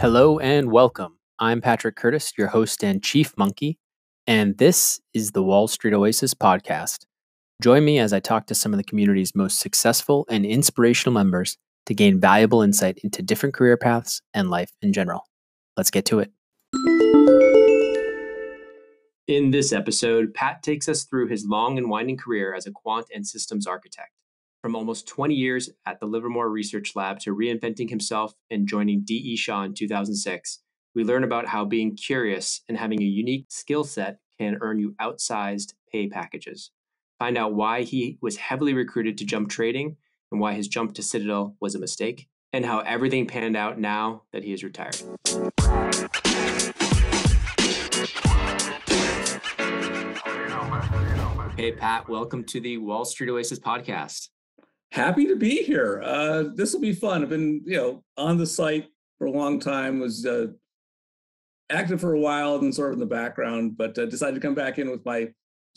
Hello and welcome. I'm Patrick Curtis, your host and chief monkey, and this is the Wall Street Oasis podcast. Join me as I talk to some of the community's most successful and inspirational members to gain valuable insight into different career paths and life in general. Let's get to it. In this episode, Pat takes us through his long and winding career as a quant and systems architect. From almost 20 years at the Livermore Research Lab to reinventing himself and joining D.E. Shaw in 2006, we learn about how being curious and having a unique skill set can earn you outsized pay packages. Find out why he was heavily recruited to jump trading and why his jump to Citadel was a mistake, and how everything panned out now that he is retired. Hey, Pat, welcome to the Wall Street Oasis podcast happy to be here. Uh, this will be fun. I've been, you know, on the site for a long time, was uh, active for a while and sort of in the background, but uh, decided to come back in with my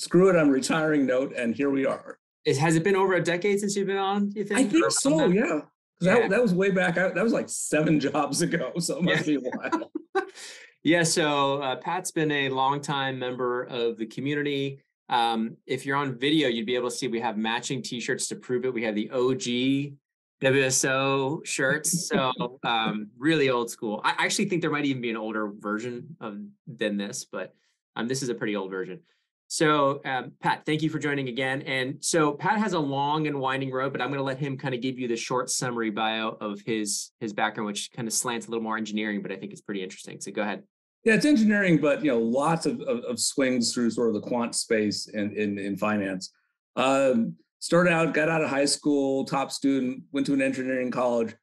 screw it, I'm retiring note, and here we are. Is, has it been over a decade since you've been on? Do You think? I think so. Yeah. yeah. That, that was way back. I, that was like seven jobs ago, so it must yeah. be a while. yeah. So uh, Pat's been a longtime member of the community. Um, if you're on video, you'd be able to see we have matching T-shirts to prove it. We have the OG WSO shirts, so um, really old school. I actually think there might even be an older version of than this, but um, this is a pretty old version. So, um, Pat, thank you for joining again. And so, Pat has a long and winding road, but I'm going to let him kind of give you the short summary bio of his his background, which kind of slants a little more engineering, but I think it's pretty interesting. So, go ahead. Yeah, it's engineering, but you know, lots of, of, of swings through sort of the quant space in in, in finance. Um, started out, got out of high school, top student, went to an engineering college,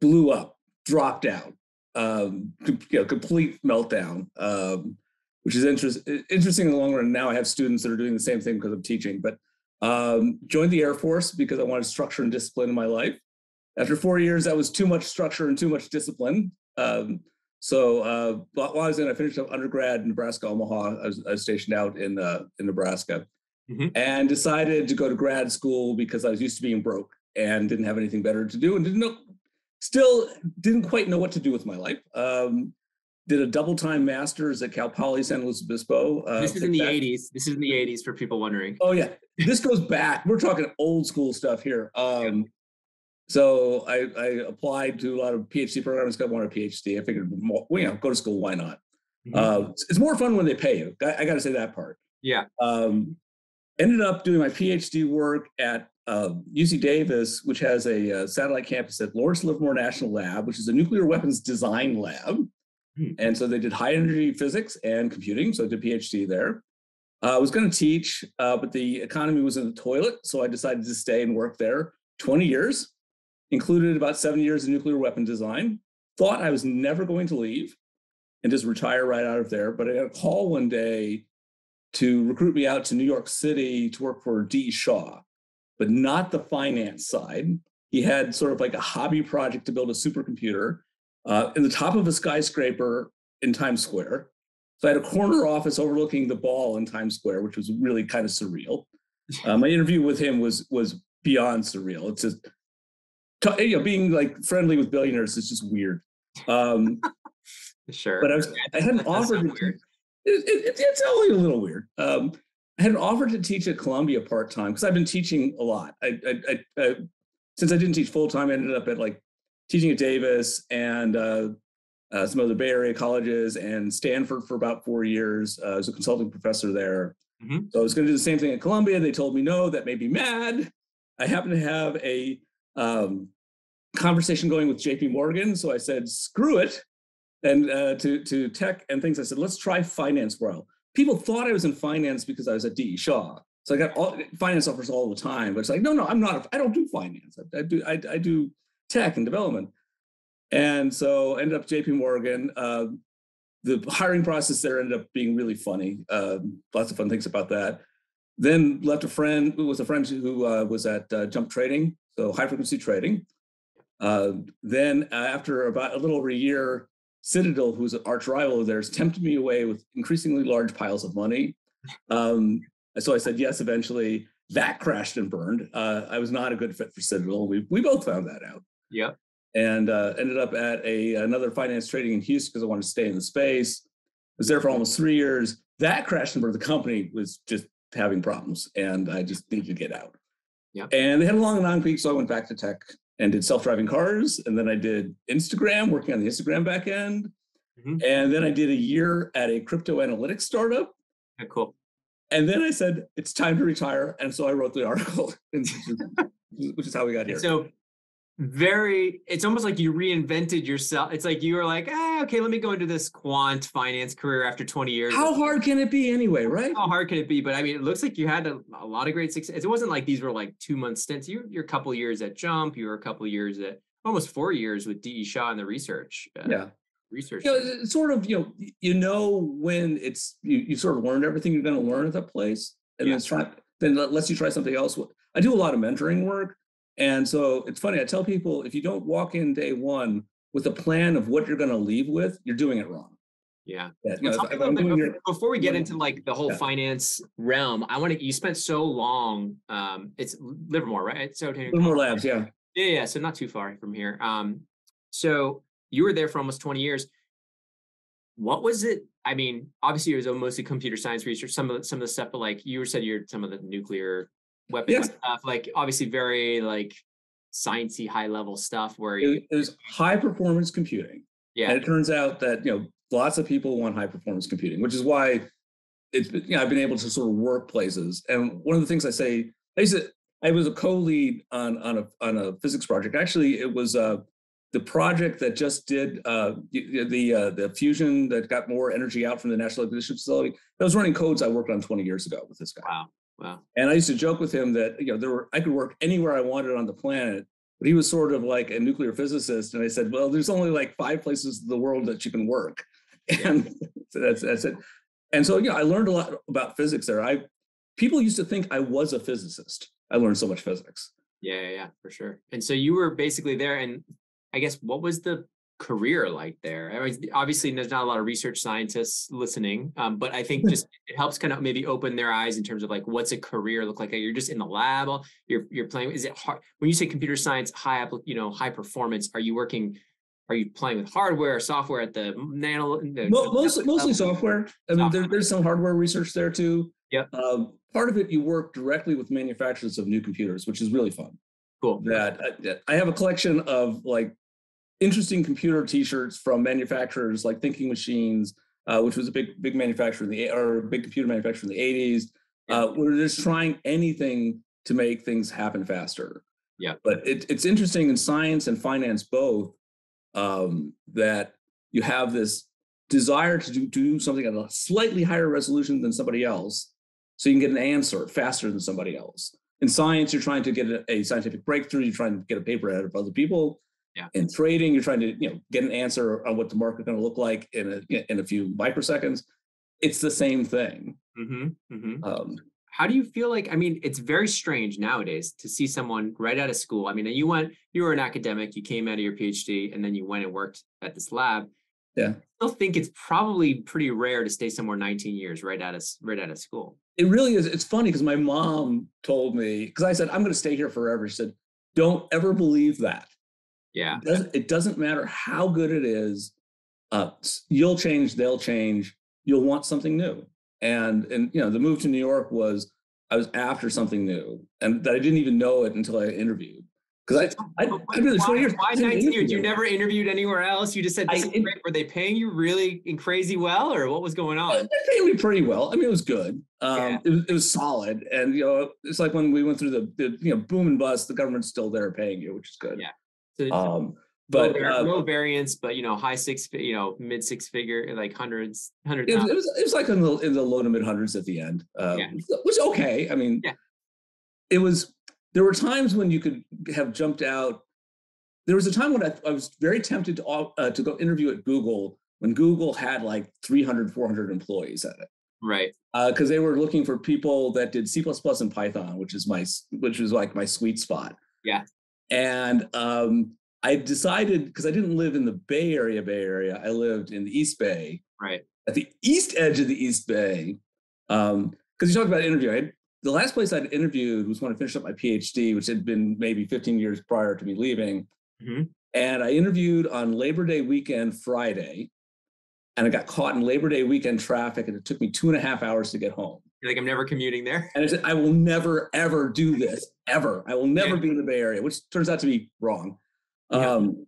blew up, dropped out, um, you know, complete meltdown, um, which is interest, interesting in the long run. Now I have students that are doing the same thing because I'm teaching, but um, joined the Air Force because I wanted structure and discipline in my life. After four years, that was too much structure and too much discipline. Um, so uh, while I was in, I finished up undergrad in Nebraska, Omaha. I was, I was stationed out in uh, in Nebraska, mm-hmm. and decided to go to grad school because I was used to being broke and didn't have anything better to do, and didn't know, still didn't quite know what to do with my life. Um, did a double time master's at Cal Poly San Luis Obispo. Uh, this is in the back. 80s. This is in the 80s for people wondering. Oh yeah, this goes back. We're talking old school stuff here. Um, so I, I, applied to a lot of PhD programs, got one a PhD. I figured, well, you know, go to school, why not? Mm-hmm. Uh, it's more fun when they pay you. I, I got to say that part. Yeah. Um, ended up doing my PhD work at uh, UC Davis, which has a uh, satellite campus at Lawrence Livermore National Lab, which is a nuclear weapons design lab. Mm-hmm. And so they did high energy physics and computing. So I did PhD there. Uh, I was going to teach, uh, but the economy was in the toilet. So I decided to stay and work there 20 years included about seven years of nuclear weapon design. Thought I was never going to leave and just retire right out of there. But I got a call one day to recruit me out to New York City to work for D. Shaw, but not the finance side. He had sort of like a hobby project to build a supercomputer uh, in the top of a skyscraper in Times Square. So I had a corner office overlooking the ball in Times Square, which was really kind of surreal. Uh, my interview with him was was beyond surreal. It's just you know, being like friendly with billionaires is just weird. Um, sure. But I was, I had an offer to teach. It, it, it's only a little weird. Um, I had an offer to teach at Columbia part time because I've been teaching a lot. I, I, I, since I didn't teach full time, I ended up at like teaching at Davis and uh, uh, some other Bay Area colleges and Stanford for about four years. Uh, I was a consulting professor there. Mm-hmm. So I was going to do the same thing at Columbia. They told me no, that made me mad. I happen to have a um, conversation going with JP Morgan. So I said, screw it. And uh, to, to tech and things, I said, let's try finance World. People thought I was in finance because I was at D. Shaw. So I got all, finance offers all the time, but it's like, no, no, I'm not. I don't do finance. I, I do I, I, do tech and development. And so ended up JP Morgan. Uh, the hiring process there ended up being really funny. Um, lots of fun things about that. Then left a friend who was a friend who uh, was at uh, Jump Trading, so high frequency trading. Uh, then after about a little over a year, Citadel, who's an arch rival of theirs, tempted me away with increasingly large piles of money. Um, so I said yes eventually. that crashed and burned. Uh, I was not a good fit for Citadel. We we both found that out. Yep. And uh, ended up at a another finance trading in Houston because I wanted to stay in the space. I Was there for almost three years. That crashed and burned. The company was just having problems, and I just needed to get out. Yeah. And they had a long non-compete, so I went back to tech and did self-driving cars, and then I did Instagram, working on the Instagram backend, mm-hmm. and then I did a year at a crypto analytics startup. Yeah, cool. And then I said it's time to retire, and so I wrote the article, which is how we got here. So very it's almost like you reinvented yourself it's like you were like ah, okay let me go into this quant finance career after 20 years. How hard can it be anyway right? How hard can it be? But i mean it looks like you had a, a lot of great success it wasn't like these were like two month stints you, you're a couple years at jump you were a couple years at almost four years with de shaw in the research uh, yeah. research you know, it's sort of you know you know when it's you, you sort of learned everything you're going to learn at that place and yeah. then try then lets you try something else i do a lot of mentoring work and so it's funny, I tell people if you don't walk in day one with a plan of what you're going to leave with, you're doing it wrong. Yeah. yeah if, your, before we get into like the whole yeah. finance realm, I want to, you spent so long, um, it's Livermore, right? So Livermore Labs, yeah. Yeah, yeah. So not too far from here. Um, so you were there for almost 20 years. What was it? I mean, obviously it was mostly computer science research, some of the, some of the stuff, but like you were said, you're some of the nuclear weapon yes. stuff, like obviously very like sciencey high level stuff where it, it was high performance computing. Yeah. And it turns out that you know lots of people want high performance computing, which is why it's been, you know, I've been able to sort of work places. And one of the things I say, I used to, I was a co-lead on on a on a physics project. Actually, it was uh, the project that just did uh, the the, uh, the fusion that got more energy out from the National Ignition Facility. That was running codes I worked on 20 years ago with this guy. Wow. Wow. And I used to joke with him that, you know, there were, I could work anywhere I wanted on the planet, but he was sort of like a nuclear physicist. And I said, well, there's only like five places in the world that you can work. And so that's, that's it. And so, yeah, I learned a lot about physics there. I, people used to think I was a physicist. I learned so much physics. Yeah, yeah, yeah, for sure. And so you were basically there. And I guess what was the career like there? I mean, obviously, there's not a lot of research scientists listening, um, but I think just it helps kind of maybe open their eyes in terms of like what's a career look like. You're just in the lab. You're you're playing. Is it hard when you say computer science, high up, you know, high performance? Are you working? Are you playing with hardware or software at the nano? The, mostly, mostly software. I mean, there, there's some hardware research there too. Yeah. Um, part of it, you work directly with manufacturers of new computers, which is really fun. Cool. That I, I have a collection of like interesting computer T-shirts from manufacturers like Thinking Machines, uh, which was a big big manufacturer in the or big computer manufacturer in the '80s. Uh, we're just trying anything to make things happen faster. Yeah. But it, it's interesting in science and finance both um, that you have this desire to do, do something at a slightly higher resolution than somebody else, so you can get an answer faster than somebody else. In science, you're trying to get a, a scientific breakthrough. You're trying to get a paper ahead of other people yeah. In trading, you're trying to you know get an answer on what the market's going to look like in a in a few microseconds. It's the same thing. Mm-hmm, mm-hmm. Um, How do you feel like? I mean, it's very strange nowadays to see someone right out of school. I mean, you went, you were an academic, you came out of your PhD, and then you went and worked at this lab. Yeah. I still think it's probably pretty rare to stay somewhere 19 years right out of right out of school. It really is. It's funny because my mom told me because I said I'm going to stay here forever. She said, "Don't ever believe that." Yeah. It doesn't, it doesn't matter how good it is. Uh, you'll change, they'll change. You'll want something new. And and you know, the move to New York was I was after something new, and that I didn't even know it until I interviewed. Because I, I, I've been 20 years. Why 19 years? You never interviewed anywhere else. You just said, this I. Were they paying you really in crazy well, or what was going on? They paid me pretty well. I mean, it was good. Um, yeah. it, was, it was solid, and you know, it's like when we went through the, the you know boom and bust. The government's still there paying you, which is good. Yeah. So, um, but low, uh, low, variance, but you know, high six, you know, mid six figure, like hundreds, hundred. It, it, was it was like in the in the low to mid hundreds at the end, uh, yeah. which was okay. I mean, yeah. it was. There were times when you could have jumped out. There was a time when I, I was very tempted to uh, to go interview at Google when Google had like 300, 400 employees at it. Right. Because uh, they were looking for people that did C++ and Python, which is my which was like my sweet spot. Yeah. And um, I decided because I didn't live in the Bay Area, Bay Area, I lived in the East Bay. Right. At the east edge of the East Bay. Um, because you talked about interview, I the last place I'd interviewed was when I finished up my PhD, which had been maybe 15 years prior to me leaving. Mhm. And I interviewed on Labor Day weekend, Friday, and I got caught in Labor Day weekend traffic, and it took me two and a half hours to get home. You're like, I'm never commuting there. And I said, I will never, ever do this, ever. I will never Yeah. be in the Bay Area, which turns out to be wrong. Yeah. Um,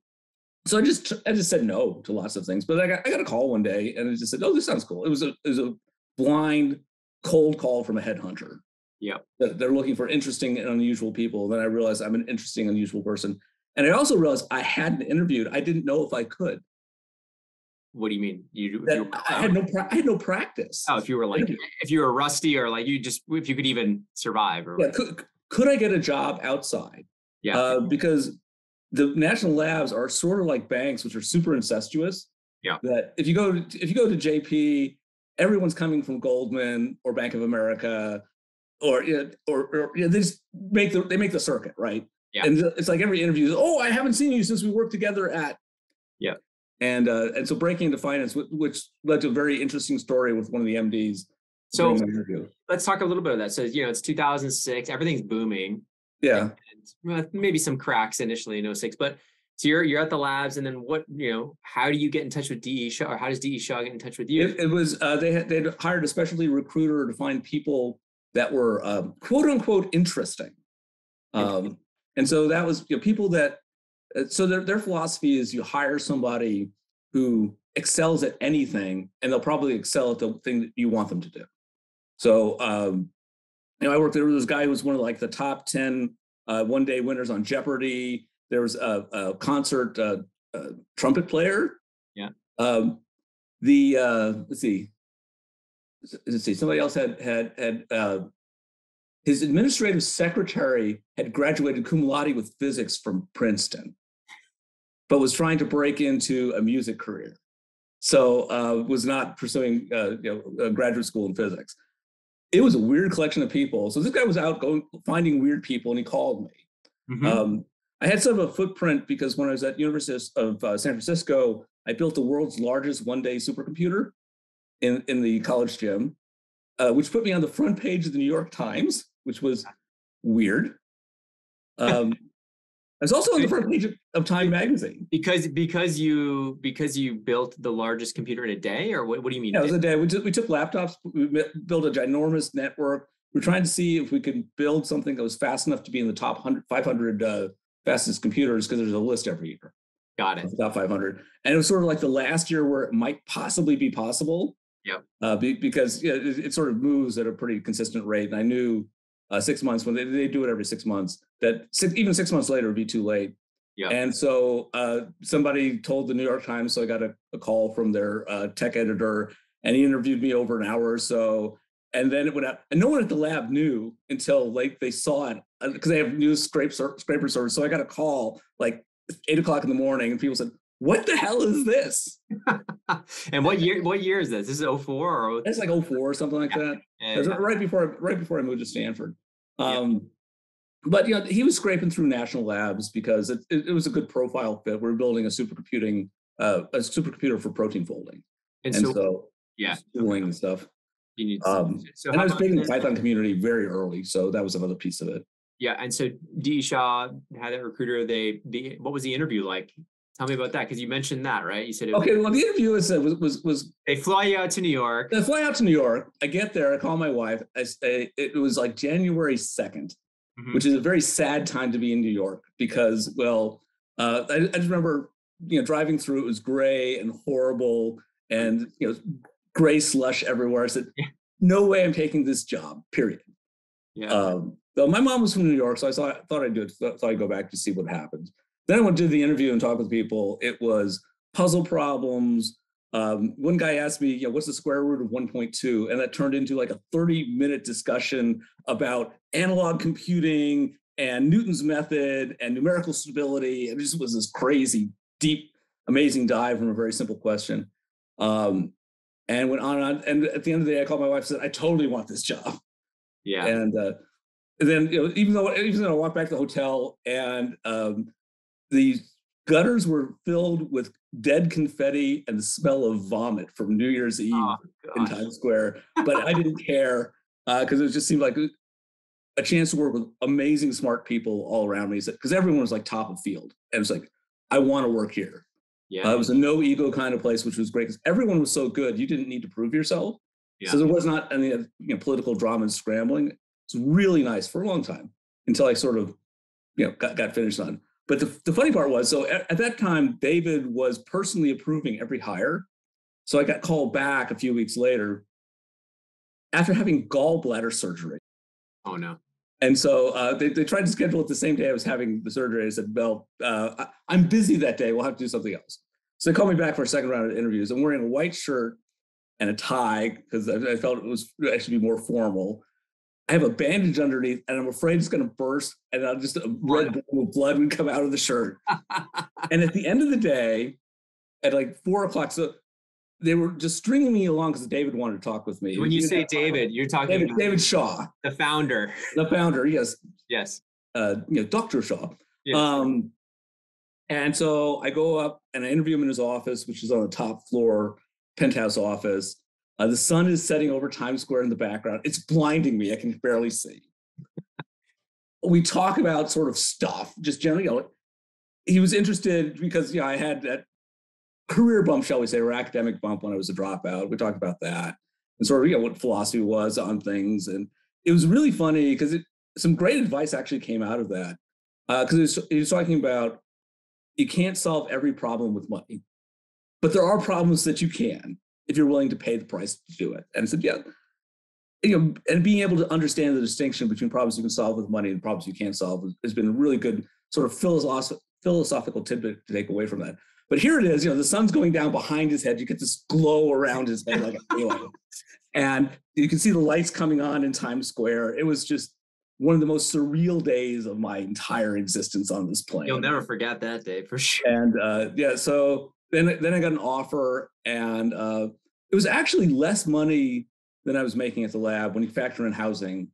so I just I just said no to lots of things. But I got I got a call one day and I just said, Oh, this sounds cool. It was a it was a blind cold call from a headhunter. Yeah. That they're looking for interesting and unusual people. Then I realized I'm an interesting, unusual person. And I also realized I hadn't interviewed. I didn't know if I could. What do you mean? You, you were, I had no pra- I had no practice. oh, if you were like, if you were rusty or like you just, if you could even survive or Yeah, could, could I get a job outside? yeah. Uh, because the national labs are sort of like banks, which are super incestuous. Yeah. That if you go to, if you go to JP, everyone's coming from Goldman or Bank of America, or you know, or, or you know, they just make the they make the circuit right. Yeah. And it's like every interview is, oh, I haven't seen you since we worked together at. Yeah. And uh, and so breaking into finance, which led to a very interesting story with one of the MDs. So during the interview. let's talk a little bit of that. So, you know, it's 2006, everything's booming. yeah. and maybe some cracks initially in 06 but so you're you're at the labs and then what you know how do you get in touch with de shaw or how does de shaw get in touch with you It, it was uh, they had they'd hired a specialty recruiter to find people that were um, quote unquote interesting, um, and so that was you know, people that. So their their philosophy is you hire somebody who excels at anything, and they'll probably excel at the thing that you want them to do. So um, you know, I worked there was this guy who was one of like the top ten uh, one day winners on Jeopardy. There was a, a concert uh, uh, trumpet player. Yeah. Um, the uh, let's see, let's see. Somebody else had had had uh, his administrative secretary had graduated cum laude with physics from Princeton, but was trying to break into a music career. So uh, was not pursuing uh, you know a graduate school in physics. It was a weird collection of people. So this guy was out going finding weird people, and he called me. Mhm. Um, I had sort of a footprint because when I was at University of uh, San Francisco, I built the world's largest one-day supercomputer in in the college gym, uh, which put me on the front page of the New York Times, which was weird. Um, was also on the front page of, Time magazine. because because you because you built the largest computer in a day or what, what do you mean Yeah, it was a day. We took, we took laptops, we built a ginormous network. We're trying to see if we could build something that was fast enough to be in the top 100, 500 uh, fastest computers because there's a list every year. got it top 500 and it was sort of like the last year where it might possibly be possible Yep. uh, be, because yeah, it, it sort of moves at a pretty consistent rate and i knew uh, six months when they, they do it every six months that six, even six months later would be too late Yeah. and so uh, somebody told the new york times so i got a, a call from their uh, tech editor and he interviewed me over an hour or so and then it would have, and no one at the lab knew until like they saw it because they have news scrape scraper service. So I got a call like eight o'clock in the morning, and people said, "What the hell is this?" and what year what year is this this is 04 or It's like 04 or something like that. Was uh, right before right before I moved to Stanford. Yeah. But you know, he was scraping through national labs because it, it, it was a good profile fit. We are building a supercomputing uh, a supercomputer for protein folding, and and so, so yeah tooling and stuff. you need um, so and I was big in the Python community very early, so that was another piece of it. yeah and so d shaw had that recruiter they the what was the interview like tell me about that because you mentioned that right you said it, Okay, well, the interview was uh, was was, was they fly you out to new york I fly out to New York. I get there. I call my wife. I say it was like January 2nd Mhm. which is a very sad time to be in New York because, well, uh, I, I just remember you know driving through. It was gray and horrible, and you know gray slush everywhere. I said. "No way, I'm taking this job." Period. yeah Um, though my mom was from New York, so I thought, thought I'd do it. Thought I'd go back to see what happens. Then I went to the interview and talk with people. It was puzzle problems. Um, one guy asked me, you know, what's the square root of 1.2? And that turned into like a 30 minute discussion about analog computing and Newton's method and numerical stability. And it just was this crazy, deep, amazing dive from a very simple question. Um, and went on and on. And at the end of the day, I called my wife and said, I totally want this job. yeah And uh, and then you know, even though even though I walked back to the hotel and um, the gutters were filled with dead confetti and the smell of vomit from New Year's Eve oh, in. Times Square, but I didn't care because it just seemed like a chance to work with amazing, smart people all around me. Because everyone was like top of field, and it's like, I want to work here. Yeah. Uh, it was a no ego kind of place, which was great because everyone was so good. You didn't need to prove yourself. Yeah. So there was not any you know, political drama and scrambling. It's really nice for a long time until I sort of, you know, got, got finished on. But the, the funny part was, so at, at that time, David was personally approving every hire. So I got called back a few weeks later after having gallbladder surgery. oh no. And so uh, they, they tried to schedule it the same day I was having the surgery. I said, well, uh, I, am busy that day. We'll have to do something else. So they called me back for a second round of interviews. I'm wearing a white shirt and a tie because I, I, felt it was actually be more formal. I have a bandage underneath and I'm afraid it's going to burst and I'll just a red blood would come out of the shirt. and at the end of the day, at like four o'clock, so they were just stringing me along because David wanted to talk with me. When you say David, you're talking David, David Shaw, the founder. the founder. Yes, Yes. uh, you know, Dr. Shaw. Yes. Um, and so I go up and I interview him in his office, which is on the top floor, penthouse office. Uh, the sun is setting over Times Square in the background. It's blinding me. I can barely see. we talk about sort of stuff, just generally. You know, he was interested because you know I had that career bump, shall we say, or academic bump when I was a dropout. We talked about that and sort of you know what philosophy was on things, and it was really funny because it some great advice actually came out of that because uh, he was talking about you can't solve every problem with money, but there are problems that you can if you're willing to pay the price to do it. And I said, yeah, you know, and being able to understand the distinction between problems you can solve with money and problems you can't solve has been a really good sort of philosoph- philosophical tidbit to take away from that. But here it is, you know, the sun's going down behind his head. You get this glow around his head like a halo. and you can see the lights coming on in Times Square. It was just one of the most surreal days of my entire existence on this plane. You'll never forget that day for sure. And uh, yeah, so then then I got an offer, and uh, it was actually less money than I was making at the lab when you factor in housing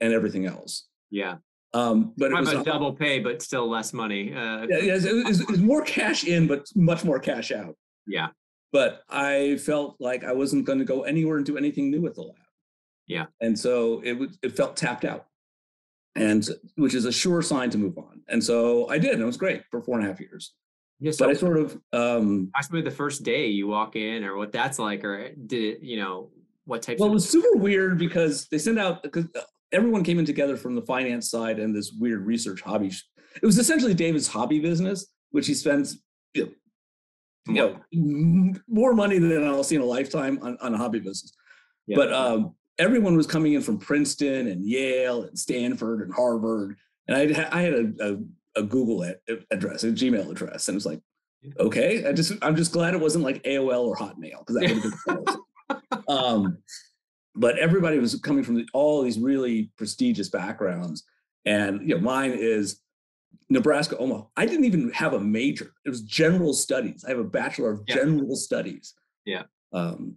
and everything else. Yeah. Um, but it was a double pay, but still less money. Uh, yeah, yeah it, was, it was more cash in, but much more cash out. Yeah. But I felt like I wasn't going to go anywhere and do anything new at the lab. Yeah. And so it was it felt tapped out, and which is a sure sign to move on. And so I did, and it was great for four and a half years. Yeah, so but I sort of um ask me the first day you walk in or what that's like, or did it, you know, what types well, of- it was super weird because they sent out because everyone came in together from the finance side and this weird research hobby. It was essentially David's hobby business, which he spends you know, you know more money than I'll see in a lifetime on, on a hobby business. Yeah. But um, everyone was coming in from Princeton and Yale and Stanford and Harvard, and I, I had a, a a Google address, a Gmail address, and it's like, okay, I just I'm just glad it wasn't like AOL or Hotmail because that would have been. um, but everybody was coming from the, all these really prestigious backgrounds, and you know, mine is Nebraska Omaha. I didn't even have a major; it was general studies. I have a bachelor of yeah. general studies. Yeah. Um,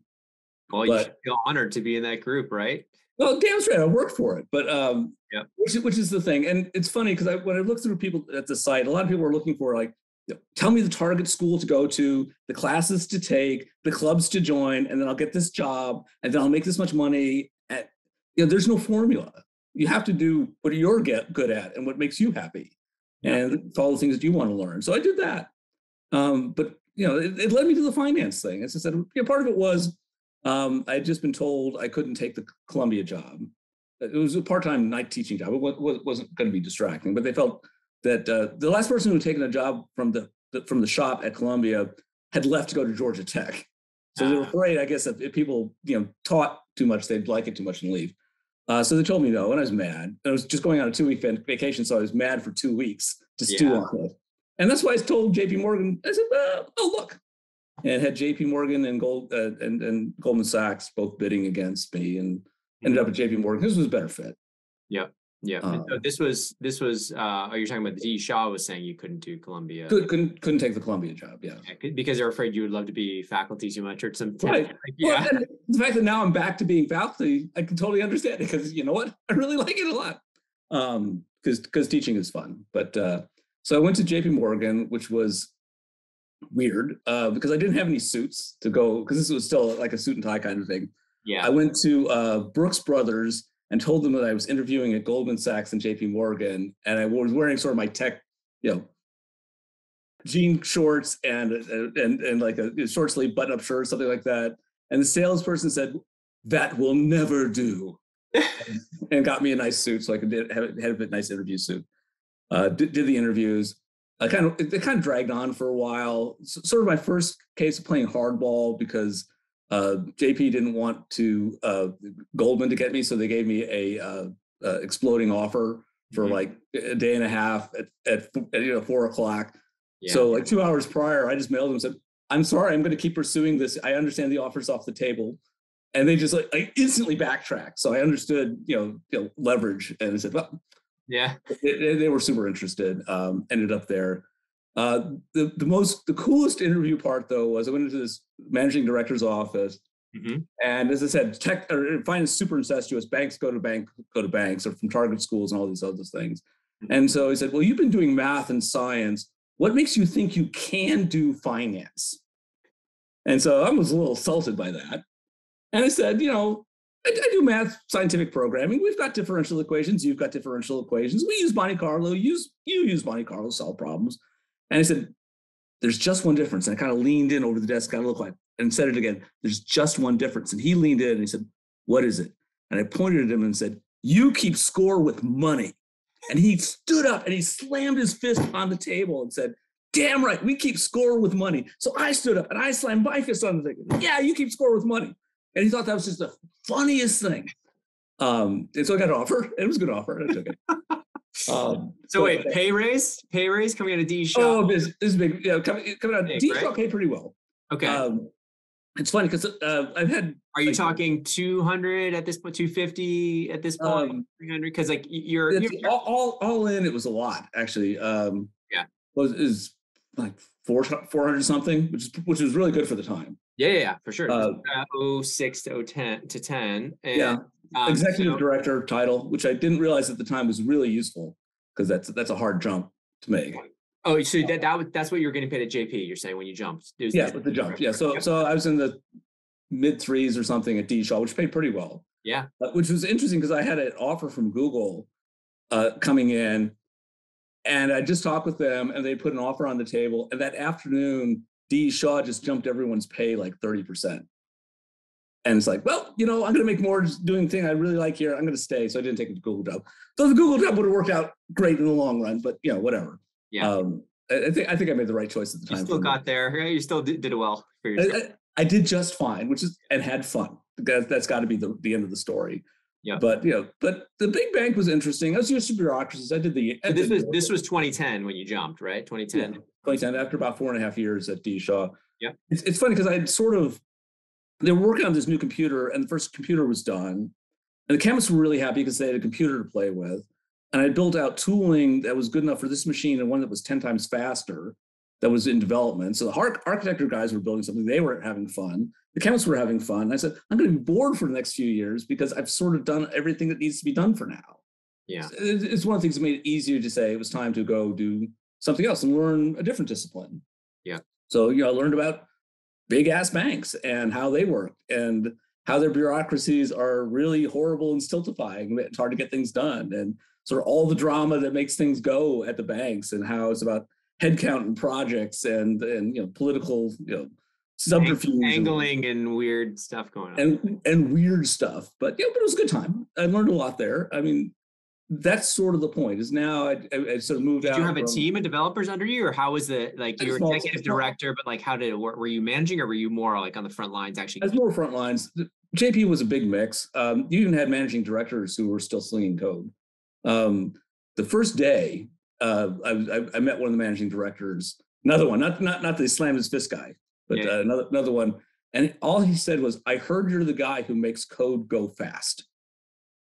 well, you feel honored to be in that group, right? Well, damn straight, I worked for it, but um, yeah, which, which is the thing, and it's funny because I, when I look through people at the site, a lot of people are looking for like, you know, tell me the target school to go to, the classes to take, the clubs to join, and then I'll get this job, and then I'll make this much money. At you know, there's no formula. You have to do what you're get good at and what makes you happy, yeah. and all the things that you want to learn. So I did that, um, but you know, it, it led me to the finance thing. As I said, you know, part of it was um, I had just been told I couldn't take the Columbia job. It was a part-time night teaching job. It wasn't going to be distracting, but they felt that uh, the last person who had taken a job from the, from the shop at Columbia had left to go to Georgia Tech. So they were afraid, I guess, if, people you know taught too much, they'd like it too much and leave. Uh, so they told me no, and I was mad. And I was just going on a two-week vacation, so I was mad for two weeks to stew Yeah. on it. And that's why I told J.P. Morgan. I said, uh, "Oh, look, and had J.P. Morgan and Gold uh, and and Goldman Sachs both bidding against me, and ended up at J.P. Morgan. This was a better fit. Yeah. Yeah. Um, so this was this was uh oh, you're talking about D. Shaw was saying you couldn't do Columbia. Could, couldn't couldn't take the Columbia job. Yeah. Yeah, because they're afraid you would love to be faculty too much or some Right. like, yeah. and the fact that now I'm back to being faculty, I can totally understand it because you know what, I really like it a lot. Um, because because teaching is fun. But uh, so I went to J.P. Morgan, which was weird uh, because I didn't have any suits to go because this was still like a suit and tie kind of thing. yeah. I went to uh, Brooks Brothers and told them that I was interviewing at Goldman Sachs and JP Morgan, and I was wearing sort of my tech, you know, jean shorts and and and like a short sleeve button up shirt, something like that. And the salesperson said, "That will never do," and got me a nice suit so I could have, have a nice interview suit. Uh, did, did the interviews. I kind of it kind of dragged on for a while. sort of my first case of playing hardball because uh, JP didn't want to uh, Goldman to get me, so they gave me a uh, uh exploding offer for mm-hmm. like a day and a half at, at, at you know four o'clock. Yeah. So like two hours prior, I just mailed them and said, "I'm sorry, I'm going to keep pursuing this. I understand the offer's off the table." And they just like I instantly backtracked. So I understood, you know, you know leverage, and I said, "Well, yeah." They, they were super interested. Um, ended up there. Uh, the the most the coolest interview part though was I went into this managing director's office, mm-hmm. and as I said, tech or finance super incestuous. Banks go to bank go to banks or from target schools and all these other things. Mm-hmm. And so he said, "Well, you've been doing math and science. What makes you think you can do finance?" And so I was a little assaulted by that. And I said, "You know, I, I do math, scientific programming. We've got differential equations. You've got differential equations. We use Monte Carlo. Use you use Monte Carlo to solve problems." And I said, there's just one difference. And I kind of leaned in over the desk, kind of looked like, and said it again. There's just one difference. And he leaned in and he said, what is it? And I pointed at him and said, you keep score with money. And he stood up and he slammed his fist on the table and said, damn right, we keep score with money. So I stood up and I slammed my fist on the table. Yeah, you keep score with money. And he thought that was just the funniest thing. Um, and so I got an offer. It was a good offer. I took it. Um, so wait, pay raise, pay raise coming out of D Shaw. Oh, this, this is big. Yeah, coming coming out. Of D Shaw paid pretty well. Okay. Um, it's funny because uh, I've had. Are you like, talking 200 at this point, 250 at this point, um, 300? Because like you're, you're, all, all, all in, it was a lot actually. Um, yeah, was is like four 400 something, which is which was really good for the time. Yeah, yeah, yeah for sure. Uh, uh, 06 to 010 to 10. And, yeah, um, executive so, director title, which I didn't realize at the time was really useful because that's that's a hard jump to make. Oh, so that, that was that's what you're getting paid at JP. You're saying when you jumped? Yeah, with the jump. Yeah, so so I was in the mid threes or something at D Shaw, which paid pretty well. Yeah, uh, which was interesting because I had an offer from Google uh, coming in, and I just talked with them, and they put an offer on the table. And that afternoon, D Shaw just jumped everyone's pay like thirty percent. And it's like, well, you know, I'm going to make more doing the thing I really like here. I'm going to stay. So I didn't take the Google job. So the Google job would have worked out great in the long run, but you know, whatever. Yeah. Um, I think I think I made the right choice at the time. You still got me. there. You still did, did it well for yourself. I, I, did just fine, which is and had fun. That, that's got to be the, the end of the story. Yeah. But you know, but the big bank was interesting. I was used to bureaucracies. I did the. I did this was this was 2010 when you jumped, right? 2010. Yeah, 2010. After about four and a half years at D Shaw. Yeah. It's, it's funny because I sort of they were working on this new computer, and the first computer was done. And the chemists were really happy because they had a computer to play with. And I built out tooling that was good enough for this machine and one that was 10 times faster that was in development. So the architecture guys were building something, they were having fun. The chemists were having fun. I said, I'm going to be bored for the next few years because I've sort of done everything that needs to be done for now. Yeah. It's one of the things that made it easier to say it was time to go do something else and learn a different discipline. Yeah. So, you know, I learned about big ass banks and how they work and how their bureaucracies are really horrible and stultifying. It's hard to get things done and sort of all the drama that makes things go at the banks and how it's about headcount and projects and and you know political you know subterfuge angling and, and, weird stuff going on and and weird stuff but yeah but it was a good time i learned a lot there i mean that's sort of the point is now I, I, I sort of moved did out. you have a team of developers under you or how was the like you were executive director but like how did it work? Were you managing or were you more like on the front lines actually as more front lines. Jp was a big mix. Um, you even had managing directors who were still slinging code. Um, the first day uh, I, I, met one of the managing directors another one not not not the slam his fist guy but yeah. uh, another another one and all he said was i heard you're the guy who makes code go fast.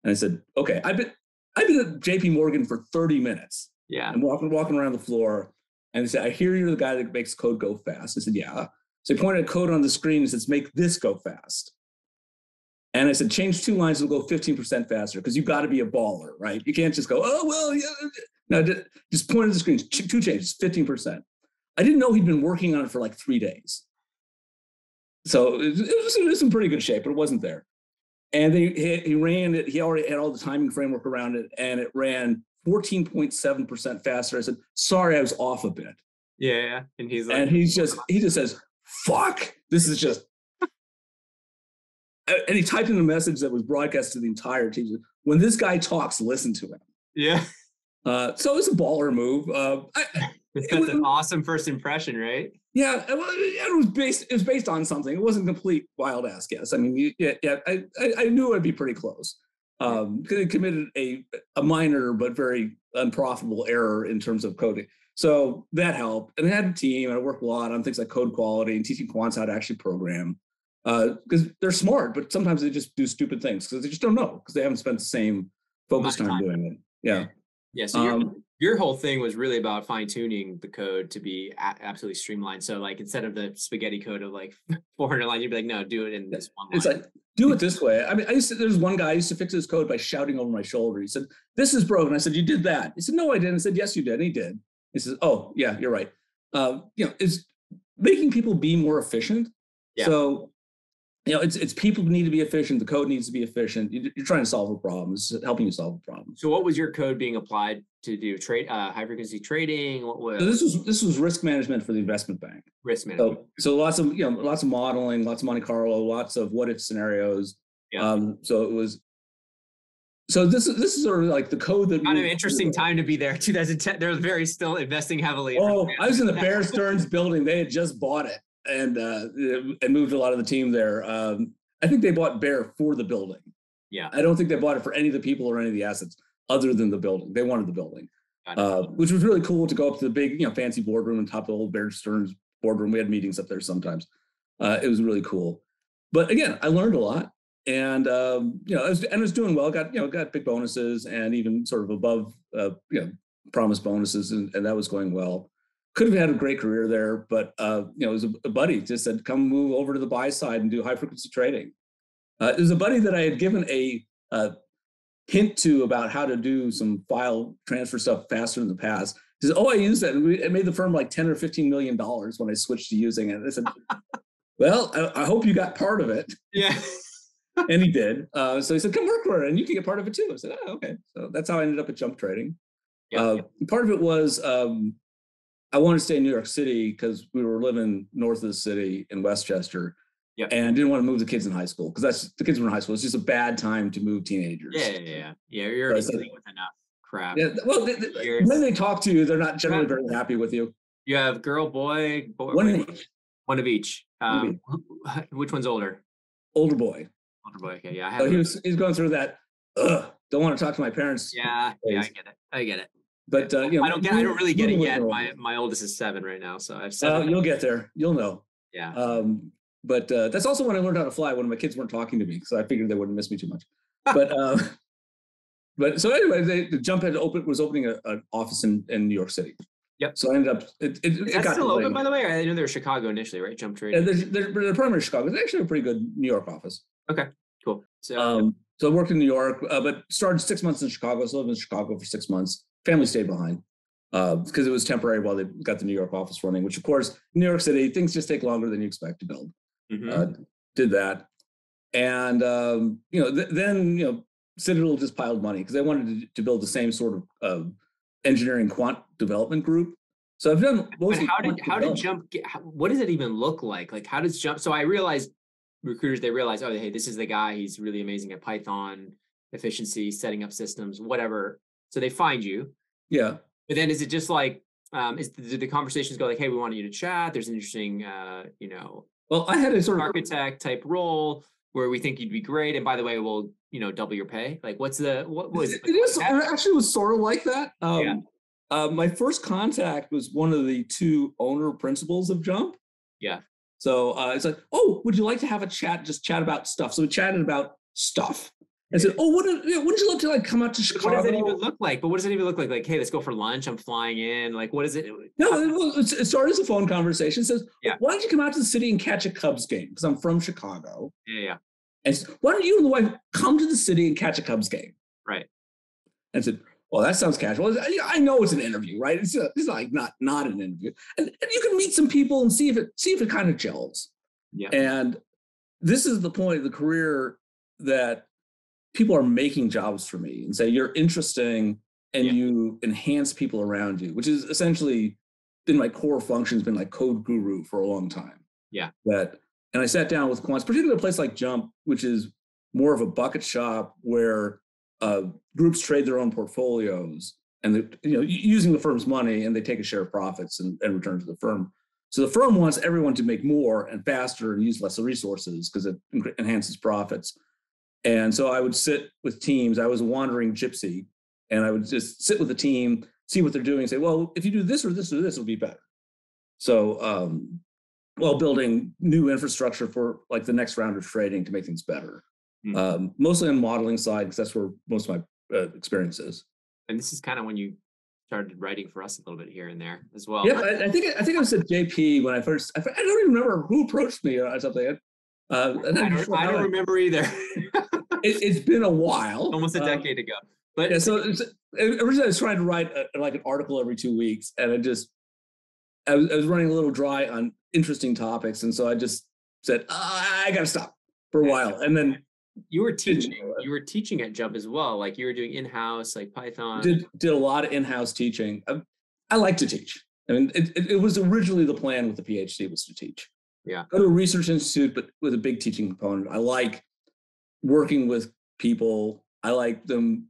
And I said, okay, I've been I've been at JP Morgan for 30 minutes. Yeah. I'm walking, walking around the floor. And they said, I hear you're the guy that makes code go fast. I said, yeah. So he pointed a code on the screen and says, make this go fast. And I said, change two lines, it'll go 15% faster because you've got to be a baller, right? You can't just go, oh, well, yeah. No, just point at the screen, two changes, 15%. I didn't know he'd been working on it for like three days. So it was, it was in pretty good shape, but it wasn't there. And they he, he ran it. He already had all the timing framework around it, and it ran 14.7% faster. I said, sorry, I was off a bit. Yeah. And he's like, and he's just, he just says, fuck, this is just. and he typed in a message that was broadcast to the entire team. When this guy talks, listen to him. Yeah. Uh, so it's a baller move. Uh, I, That's an awesome first impression, right? Yeah, well, it was based. It was based on something. It wasn't complete wild ass guess. I mean, yeah, yeah. I, I knew it'd be pretty close. Um, because it committed a a minor but very unprofitable error in terms of coding. So that helped. And I had a team, and I worked a lot on things like code quality and teaching quants how to actually program. Because uh, they're smart, but sometimes they just do stupid things because they just don't know because they haven't spent the same focus time, time doing it. Yeah. Yeah. So um, your whole thing was really about fine tuning the code to be a- absolutely streamlined. So like instead of the spaghetti code of like 400 lines, you'd be like, no, do it in this one. Line. It's like do it this way. I mean, I used to, there's one guy I used to fix his code by shouting over my shoulder. He said, "This is broken." I said, "You did that." He said, "No, I didn't." I said, "Yes, you did." And he did. He says, "Oh, yeah, you're right." Uh, you know, is making people be more efficient. Yeah. So you know, it's it's people need to be efficient. The code needs to be efficient. You're trying to solve a problem. It's helping you solve a problem. So, what was your code being applied to do? Trade uh, high frequency trading. What was so this was this was risk management for the investment bank. Risk management. So, so lots of you know lots of modeling, lots of Monte Carlo, lots of what if scenarios. Yeah. Um, so it was. So this is this is sort of like the code that kind of interesting time to be there. 2010. They're very still investing heavily. Oh, I was in the Bear Stearns building. They had just bought it and uh, and moved a lot of the team there. Um, I think they bought Bear for the building. Yeah. I don't think they bought it for any of the people or any of the assets other than the building. They wanted the building, uh, which was really cool to go up to the big, you know, fancy boardroom on top of the old Bear Stearns boardroom. We had meetings up there sometimes. Uh, it was really cool. But again, I learned a lot, and um, you know, I was, and I was doing well. Got you know, got big bonuses and even sort of above, uh, you know, promised bonuses, and, and that was going well could have had a great career there, but uh, you know, it was a, a, buddy just said, "Come move over to the buy side and do high frequency trading." Uh, it was a buddy that I had given a, a, hint to about how to do some file transfer stuff faster in the past. He said, "Oh, I used that, and we, it made the firm like ten or fifteen million dollars when I switched to using it." I said, "Well, I, I, hope you got part of it." Yeah. and he did. Uh, so he said, "Come work for it, and you can get part of it too." I said, "Oh, okay." So that's how I ended up at Jump Trading. Yeah, uh, yeah. Part of it was um, I wanted to stay in New York City because we were living north of the city in Westchester. Yeah. And didn't want to move the kids in high school because that's the kids were in high school. It's just a bad time to move teenagers. Yeah, yeah, yeah. Yeah, you're already dealing with enough crap. Yeah. Well, they, they, when they talk to you, they're not generally very happy with you. You have girl, boy, boy. One of each. One of each. Um, which one's older? Older boy. Older boy. Okay, yeah. I have so he was he's going through that. Ugh, don't want to talk to my parents. Yeah, yeah, I get it. I get it. But uh, you know, I don't get. I don't really get it yet. My my oldest is seven right now, so I've. Uh, you'll get there. You'll know. Yeah. Um, but uh, that's also when I learned how to fly. When my kids weren't talking to me, so I figured they wouldn't miss me too much. But uh, but so anyway, they, the jump had open was opening an office in, in New York City. Yep. So I ended up. It, it, it got still open, by the way. I know they're Chicago initially, right? Jump Trade. They're, they're, they're primary Chicago. It's actually a pretty good New York office. Okay. Cool. So. Um, so I worked in New York, uh, but started six months in Chicago. So I lived in Chicago for six months. Family stayed behind because uh, it was temporary while they got the New York office running, which of course, New York City, things just take longer than you expect to build. Mm-hmm. Uh, did that. And, um, you know, th- then, you know, Citadel just piled money because they wanted to, to, build the same sort of uh, engineering quant development group. So I've done But how did how did Jump get? How, what does it even look like? Like how does Jump? So I realized recruiters they realize oh hey this is the guy he's really amazing at Python efficiency setting up systems whatever. So they find you. Yeah. But then is it just like um is the, the conversations go like, hey, we want you to chat. There's an interesting uh, you know, well, I had a sort of architect type role where we think you'd be great. And by the way, we'll, you know, double your pay. Like what's the what was it? It is actually was sort of like that. Um yeah. Uh, my first contact was one of the two owner principals of Jump. Yeah. So uh, it's like, oh, would you like to have a chat? Just chat about stuff. So we chatted about stuff and said, "Oh, what did you look to like come out to Chicago? What does it even look like? But what does it even look like? Like, hey, let's go for lunch. I'm flying in. Like, what is it? No, it, it started as a phone conversation. It says, yeah. why don't you come out to the city and catch a Cubs game? Because I'm from Chicago. Yeah, yeah. And said, why don't you and the wife come to the city and catch a Cubs game? Right. And I said, well, that sounds casual. I know it's an interview, right? It's, a, it's like not not an interview, and, and you can meet some people and see if it see if it kind of gels. Yeah. And this is the point of the career that people are making jobs for me and say you're interesting and Yeah. you enhance people around you, which is essentially been my core function has been like code guru for a long time. Yeah. That and I sat down with quants, particularly a place like Jump, which is more of a bucket shop where uh, groups trade their own portfolios and they, you know using the firm's money and they take a share of profits and, and return to the firm. So the firm wants everyone to make more and faster and use less resources because it enhances profits. And so I would sit with teams. I was a wandering gypsy, and I would just sit with the team, see what they're doing, and say, "Well, if you do this or this or this, it'll be better." So, um, while building new infrastructure for like the next round of trading to make things better, Hmm. um, mostly on modeling side because that's where most of my uh, experience is. And this is kind of when you started writing for us a little bit here and there as well. Yeah, I, I think I think I was at JP when I first. I, I don't even remember who approached me or something. Uh, I don't, I don't remember either. It, it's been a while, Almost a Um, decade ago. But Yeah, so it's, originally I was trying to write a, like an article every two weeks, and I just I was, I was running a little dry on interesting topics, and so I just said "Ah, I got to stop for a while, and then you were teaching. You were teaching at Jump as well. Like you were doing in-house, like Python. did did a lot of in-house teaching. I, I like to teach. I mean, it, it, it was originally the plan with the PhD was to teach. Yeah. Go to a research institute, but with a big teaching component. I like working with people. I like them.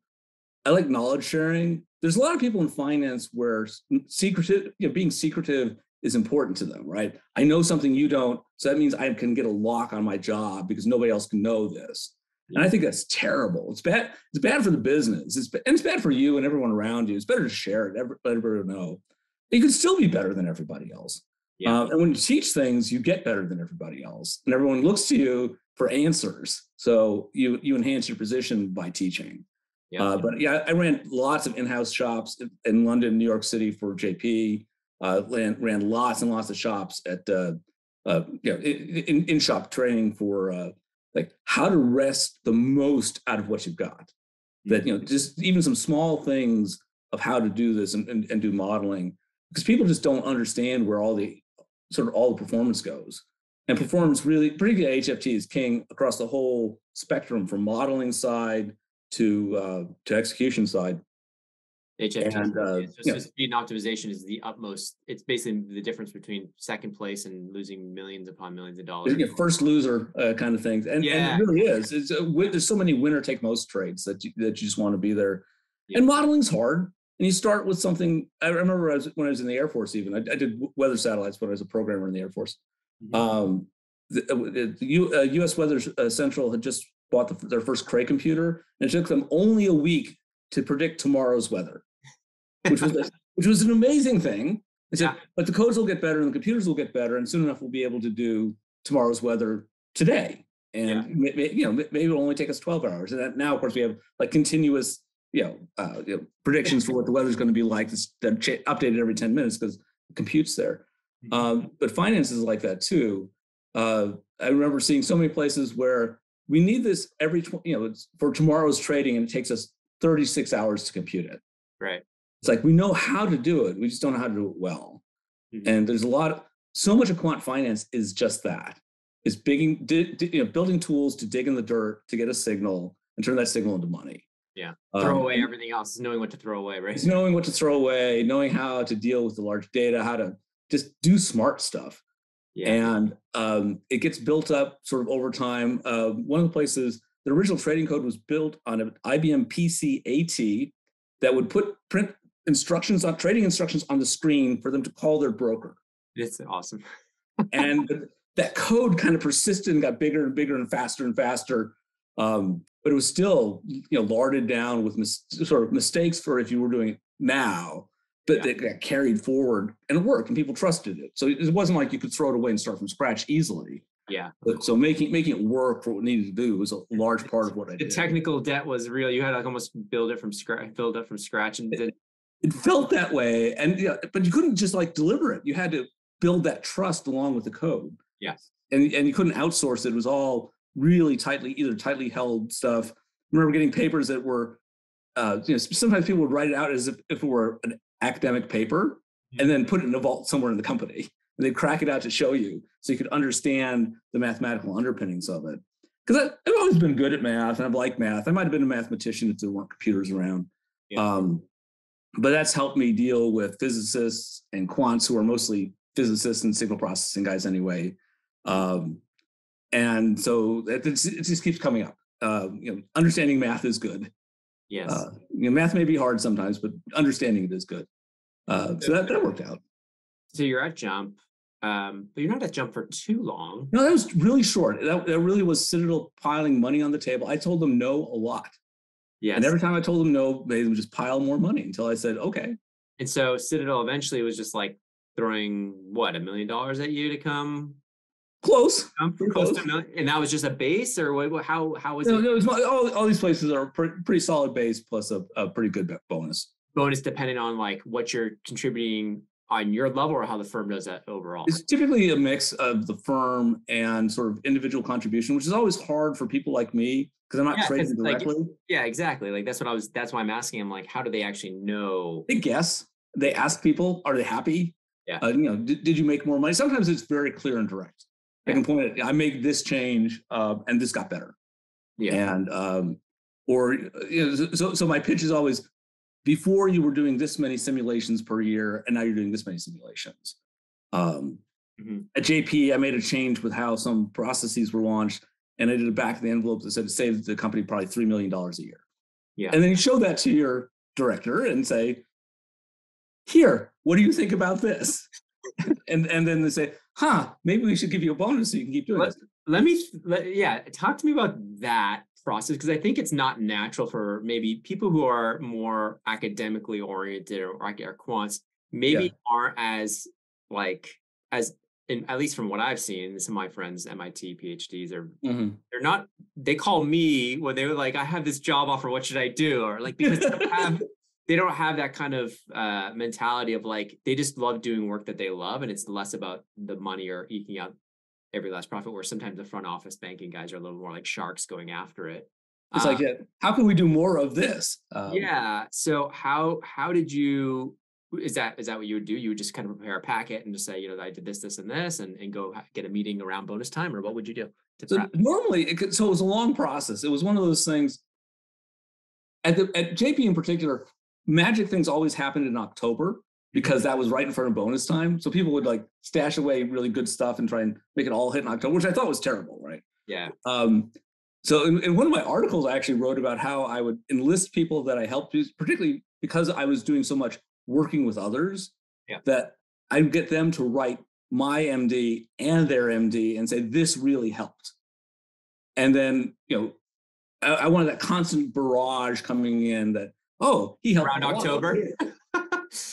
I like knowledge sharing. There's a lot of people in finance where secretive, you know, being secretive is important to them, right? I know something you don't, so that means I can get a lock on my job because nobody else can know this. And I think that's terrible. It's bad. It's bad for the business. It's and it's bad for you and everyone around you. It's better to share it. Everybody know. You can still be better than everybody else. Yeah. Uh, and when you teach things, you get better than everybody else, and everyone looks to you for answers. So you you enhance your position by teaching. yeah. Uh, but yeah, I ran lots of in-house shops in- London, New York City for JP. Uh, ran, ran lots and lots of shops at uh, uh, you know in, in shop training for uh, like how to wrest the most out of what you've got. That you know just even some small things of how to do this and, and, and do modeling because people just don't understand where all the sort of all the performance goes. And performance really, particularly HFT, is king across the whole spectrum from modeling side to uh, to execution side. HFT. and, uh, it's just, yeah. just speed and optimization is the utmost. It's basically the difference between second place and losing millions upon millions of dollars. You know, first loser uh, kind of things, and, Yeah. and it really is. It's wi- there's so many winner take most trades that you, that you just want to be there. Yeah. And modeling's hard. And you start with something. I remember I was, when I was in the Air Force. Even I, I did weather satellites when I was a programmer in the Air Force. Mhm. Um, the, uh, the U, uh, U.S. Weather uh, Central had just bought the, their first Cray computer, and it took them only a week to predict tomorrow's weather, which was a- which was an amazing thing. They said, Yeah. but the codes will get better and the computers will get better, and soon enough we'll be able to do tomorrow's weather today. And Yeah. you know, maybe it'll only take us 12 hours. And now, of course, we have like continuous, you know, uh, you know predictions for what the weather's going to be like. That's updated every 10 minutes because the compute's there. Mhm. Um, but finance is like that too. Uh, I remember seeing so many places where we need this every, tw- you know, it's for tomorrow's trading, and it takes us 36 hours to compute it. right. It's like we know how to do it, we just don't know how to do it well. Mhm. And there's a lot, of, so much of quant finance is just that. It's bigging, di- di- you know, building tools to dig in the dirt to get a signal and turn that signal into money. Yeah. Um, throw away everything else, is knowing what to throw away, right? it's knowing what to throw away, knowing how to deal with the large data, how to just do smart stuff Yeah. and um, it gets built up sort of over time. Uh, one of the places the original trading code was built on an IBM PC AT that would put print instructions on trading instructions on the screen for them to call their broker, It's awesome. and that code kind of persisted and got bigger and bigger and faster and faster. Um, but it was still, you know, larded down with mis- sort of mistakes for if you were doing it now, but Yeah. that got carried forward and it worked and people trusted it. So it wasn't like you could throw it away and start from scratch easily. Yeah. But so making making it work for what it needed to do was a large part of what I did. The technical debt was real. You had to like almost build it from scratch, build it from scratch, and then it felt that way, and yeah, but you couldn't just like deliver it. You had to build that trust along with the code, yes, and and you couldn't outsource it. It was all really tightly either tightly held stuff. I remember getting papers that were, uh, you know, sometimes people would write it out as if, if it were an academic paper, and then put it in a vault somewhere in the company. And they'd crack it out to show you, so you could understand the mathematical underpinnings of it. because I've always been good at math and I've liked math. I might have been a mathematician if there weren't computers around. Yeah. Um, but that's helped me deal with physicists and quants who are mostly physicists and signal processing guys anyway. Um, and so it, it, just keeps coming up. Uh, you know, understanding math is good. Yes. Uh, you know, math may be hard sometimes, but understanding it is good. Uh, so that, that worked out. So you're at Jump, um, but you're not at Jump for too long. No, that was really short. That, that really was Citadel piling money on the table. I told them no a lot. Yes. And every time I told them no, they would just pile more money until I said, okay. And so Citadel eventually was just like throwing what, a million dollars at you to come Close. Close, close. to and that was just a base, or what? How how was no, it? No, it was, all, all these places are pretty, pretty solid base plus a, a pretty good bonus. Bonus depending on like what you're contributing on your level or how the firm does that overall? It's typically a mix of the firm and sort of individual contribution, which is always hard for people like me because I'm not yeah, trading directly. Like, yeah, exactly. Like that's what I was. That's why I'm asking. I'm like, how do they actually know? They guess. They ask people, are they happy? Yeah. Uh, you know, did, did you make more money? Sometimes it's very clear and direct. I can point it. I make this change, uh, and this got better. Yeah. And um, or you know, so so my pitch is always before you were doing this many simulations per year, and now you're doing this many simulations. Um, mm-hmm. At JP, I made a change with how some processes were launched, and I did a back of the envelope that said it saved the company probably three million dollars a year. Yeah. And then you show that to your director and say, "Here, what do you think about this?" and and then they say, "Huh, maybe we should give you a bonus so you can keep doing let, this." Let me, let, yeah, talk to me about that process because I think it's not natural for maybe people who are more academically oriented or, or quants maybe yeah. aren't as like as in, at least from what I've seen, some of my friends, MIT PhDs, are mm-hmm. they're not. They call me when they were like, "I have this job offer. What should I do?" Or like because don't have they don't have that kind of uh, mentality of like they just love doing work that they love, and it's less about the money or eking out every last profit. Where sometimes the front office banking guys are a little more like sharks going after it. It's like, yeah, how can we do more of this? Um, yeah. So how how did you? Is that is that what you would do? You would just kind of prepare a packet and just say, you know, I did this, this, and this, and and go get a meeting around bonus time, or what would you do? So normally, it could, so it was a long process. It was one of those things. At the at JP in particular, magic things always happened in October because that was right in front of bonus time. So people would like stash away really good stuff and try and make it all hit in October, which I thought was terrible, right? Yeah. Um, so in, in, one of my articles, I actually wrote about how I would enlist people that I helped, particularly because I was doing so much working with others, yeah. that I'd get them to write my MD and their MD and say, this really helped. And then, you know, I, I wanted that constant barrage coming in that, oh, he helped around October.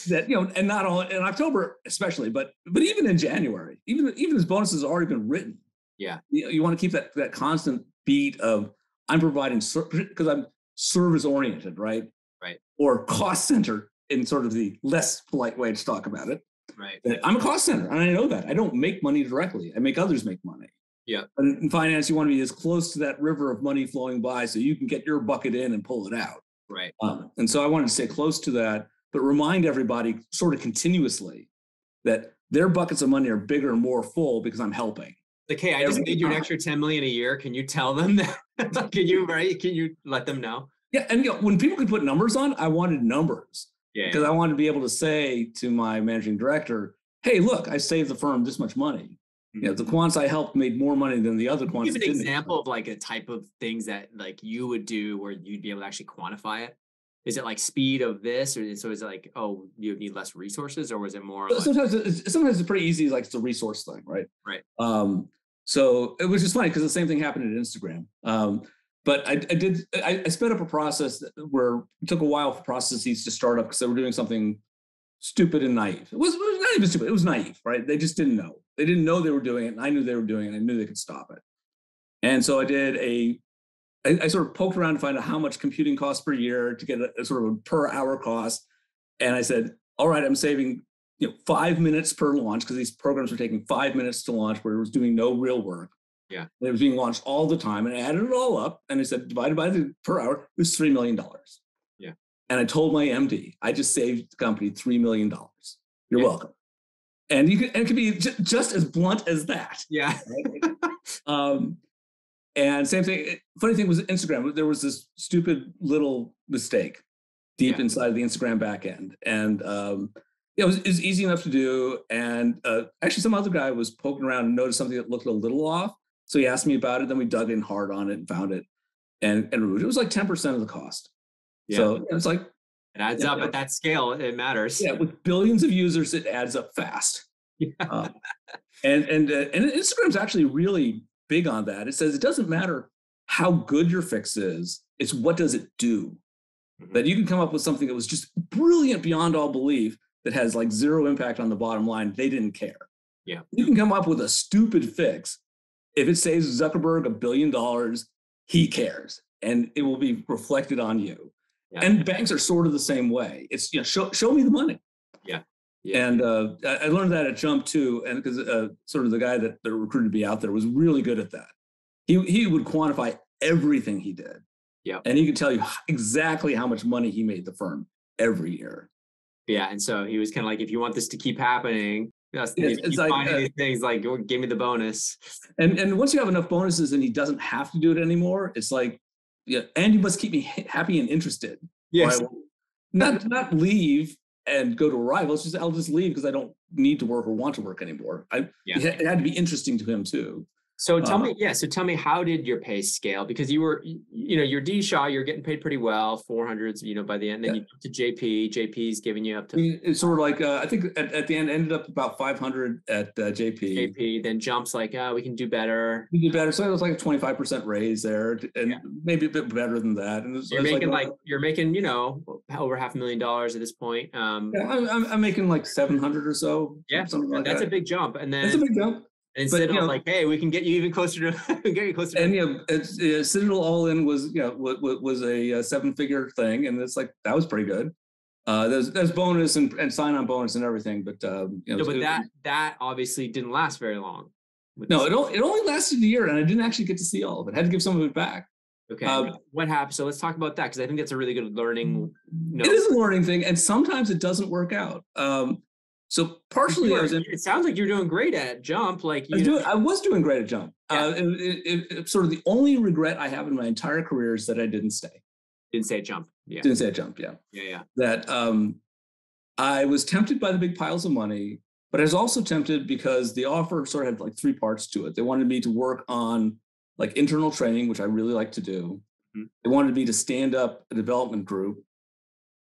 that you know, and not all in October especially, but but even in January, even even his bonuses have already been written. Yeah, you, you want to keep that that constant beat of I'm providing because I'm service oriented, right? Right. Or cost center in sort of the less polite way to talk about it. Right. That I'm a cost center, and I know that I don't make money directly. I make others make money. Yeah. But in finance, you want to be as close to that river of money flowing by so you can get your bucket in and pull it out. Right. Um, and so I wanted to stay close to that, but remind everybody sort of continuously that their buckets of money are bigger and more full because I'm helping. Like, hey, I just made you an extra 10 million a year. Can you tell them that? can you, right? Can you let them know? Yeah. And you know, when people could put numbers on, I wanted numbers. Yeah. Because yeah. I wanted to be able to say to my managing director, hey, look, I saved the firm this much money. You know, the quants I helped made more money than the other quants. Give an example of like a type of things that like you would do where you'd be able to actually quantify it. Is it like speed of this, or so is it like oh you need less resources, or was it more? Like- sometimes it's, sometimes it's pretty easy, like it's a resource thing, right? Right. Um, so it was just funny because the same thing happened at Instagram. Um, but I, I did I, I, sped up a process where it took a while for processes to start up because they were doing something stupid and naive. It was, it was not even stupid. It was naive, right? They just didn't know. They didn't know they were doing it. And I knew they were doing it. I knew they could stop it. And so I did a. I, I sort of poked around to find out how much computing costs per year to get a, a sort of a per hour cost. And I said, all right, I'm saving you know five minutes per launch because these programs were taking five minutes to launch where it was doing no real work. Yeah. it was being launched all the time. And I added it all up and I said, divided by the per hour, it was $3 million. Yeah. And I told my MD, I just saved the company $3 million. You're yeah. welcome. And you can, and it can be j- just as blunt as that. Yeah. Right? um, And same thing. eh, Funny thing was Instagram. There was this stupid little mistake deep Yeah. inside the Instagram backend, and um, yeah, it was, it was easy enough to do. And uh, actually, some other guy was poking around and noticed something that looked a little off. So he asked me about it. Then we dug in hard on it and found it, and and removed it. Was like ten percent of the cost. Yeah. So it was like it adds yeah, up yeah. at that scale. It matters. yeah, with billions of users, it adds up fast. Yeah. Uh, and and uh, and Instagram's actually really big on that. It says it doesn't matter how good your fix is; it's what does it do. Mhm. That you can come up with something that was just brilliant beyond all belief that has like zero impact on the bottom line. They didn't care. Yeah. you can come up with a stupid fix. If it saves Zuckerberg a billion dollars, he cares, and it will be reflected on you. Yeah. And banks are sort of the same way. It's you know, show show me the money. Yeah. And uh, I learned that at Jump too, and because uh, sort of the guy that, that recruited me out there was really good at that. He he would quantify everything he did. Yeah. And he could tell you exactly how much money he made the firm every year. Yeah, and so he was kind of like, if you want this to keep happening, that's, Yeah, if you it's like, uh, things like, "Oh, give me the bonus. And and once you have enough bonuses and he doesn't have to do it anymore, it's like, yeah, and you must keep me happy and interested. Yes. Not not leave and go to a rival. It's just I'll just leave because I don't need to work or want to work anymore. I Yeah. it had to be interesting to him too. So tell Uh, me, yeah. So tell me, how did your pay scale? Because you were, you know, your D Shaw, you're getting paid pretty well, four hundreds, you know, by the end. Then Yeah. you to JP, JP's giving you up I to mean, it's sort of like uh, I think at, at the end ended up about 500 at uh, JP. JP. Then jumps like, oh, we can do better. We do better, so it was like a 25% raise there, and Yeah. maybe a bit better than that. And it was- You're it was making uh, like, you're making, you know, over half a million dollars at this point. Um, yeah, I'm, I'm, I'm making like 700 or so. yeah, something like that's that. a big jump. And then That's a big jump. Instead you of know- like, hey, we can get you even closer to, get you closer. and to, you know, it's, uh, Citadel All In was you know was, was a, uh seven figure thing, and it's like that was pretty good. Uh, there's there's bonus and, and sign on bonus and everything, but um, you know, no, but that that obviously didn't last very long. no, it only, it only lasted a year, and I didn't actually get to see all of it. I had to give some of it back. Okay, Um, what- happened? So let's talk about that because I think that's a really good learning. No, It is a learning thing, and sometimes it doesn't work out. Um, so partially, I was in, it sounds like you're doing great at jump. Like I was, you, doing, I was doing great at jump. Yeah. Uh, it, it, it- sort of the only regret I have in my entire career is that I didn't stay. didn't say jump. Yeah, Didn't say jump. Yeah. yeah, yeah. that um, I was tempted by the big piles of money, but I was also tempted because the offer sort of had like three parts to it. They wanted me to work on like internal training, which I really like to do. Mhm. They wanted me to stand up a development group,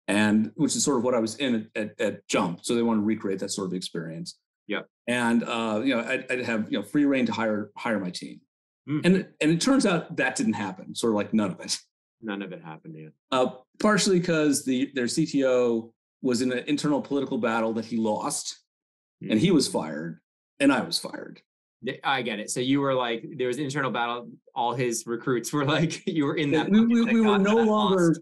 and which is sort of what I was in at, at, at Jump. So they wanted to recreate that sort of experience. Yeah. And uh, you know, I'd, I'd have you know free rein to hire hire my team, Mm. and and it turns out that didn't happen. Sort of like none of it. None of it happened yet. Uh, partially because the their CTO was in an internal political battle that he lost, and he was fired, and I was fired. I get it. So you were like, there was internal battle. All his recruits were like, you were in that. we we, that we were no longer lost.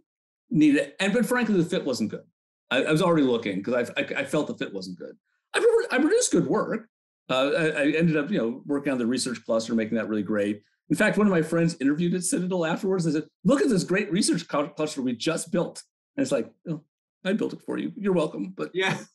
Needed, and but frankly, the fit wasn't good. I, I was already looking because I, I I felt the fit wasn't good. I I produced good work. Uh, I, I ended up you know working on the research cluster, making that really great. In fact, one of my friends interviewed at Citadel afterwards. They said, "Look at this great research cluster we just built." And it's like, oh, I built it for you. You're welcome. But Yeah.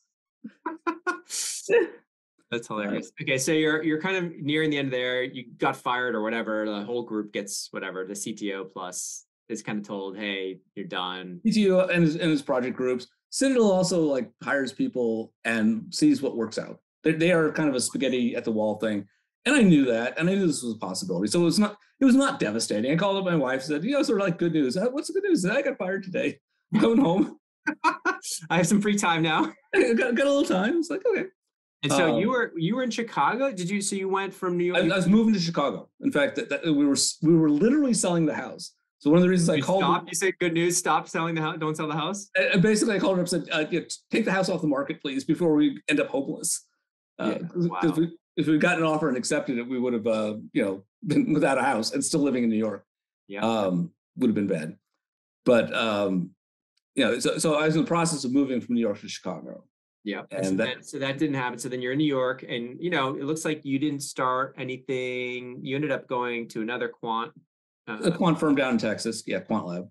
That's hilarious. Okay, so you're you're kind of nearing the end there. You got fired or whatever. The whole group gets whatever. The CTO plus is kind of told, "Hey, you're done." CTO and his, and his project groups. Citadel also like hires people and sees what works out. They, they are kind of a spaghetti at the wall thing, and I knew that, and I knew this was a possibility. So it was not it was not devastating. I called up my wife, and said, "You know, sort of like good news. Uh, What's the good news? I got fired today. I'm going home. I have some free time now. I got, got a little time. It's like okay. And so you Um, were you were in Chicago. Did you? So you went from New York. I, I was moving to Chicago. In fact, that, that we were we were literally selling the house. So one of the reasons I you called. stopped. You said good news. Stop selling the house. Don't sell the house. And- and basically, I called her up and said, uh, yeah, "Take the house off the market, please, before we end up homeless." Yeah, Because wow. we, if we'd gotten an offer and accepted it, we would have, uh, you know, been without a house and still living in New York. Yeah. Um, would have been bad. But um, you know, so, so I was in the process of moving from New York to Chicago. Yeah. And so, that- so that didn't happen. So then you're in New York, and you know it looks like you didn't start anything. You ended up going to another quant. A Uh, quant firm down in Texas, yeah, Quant Lab.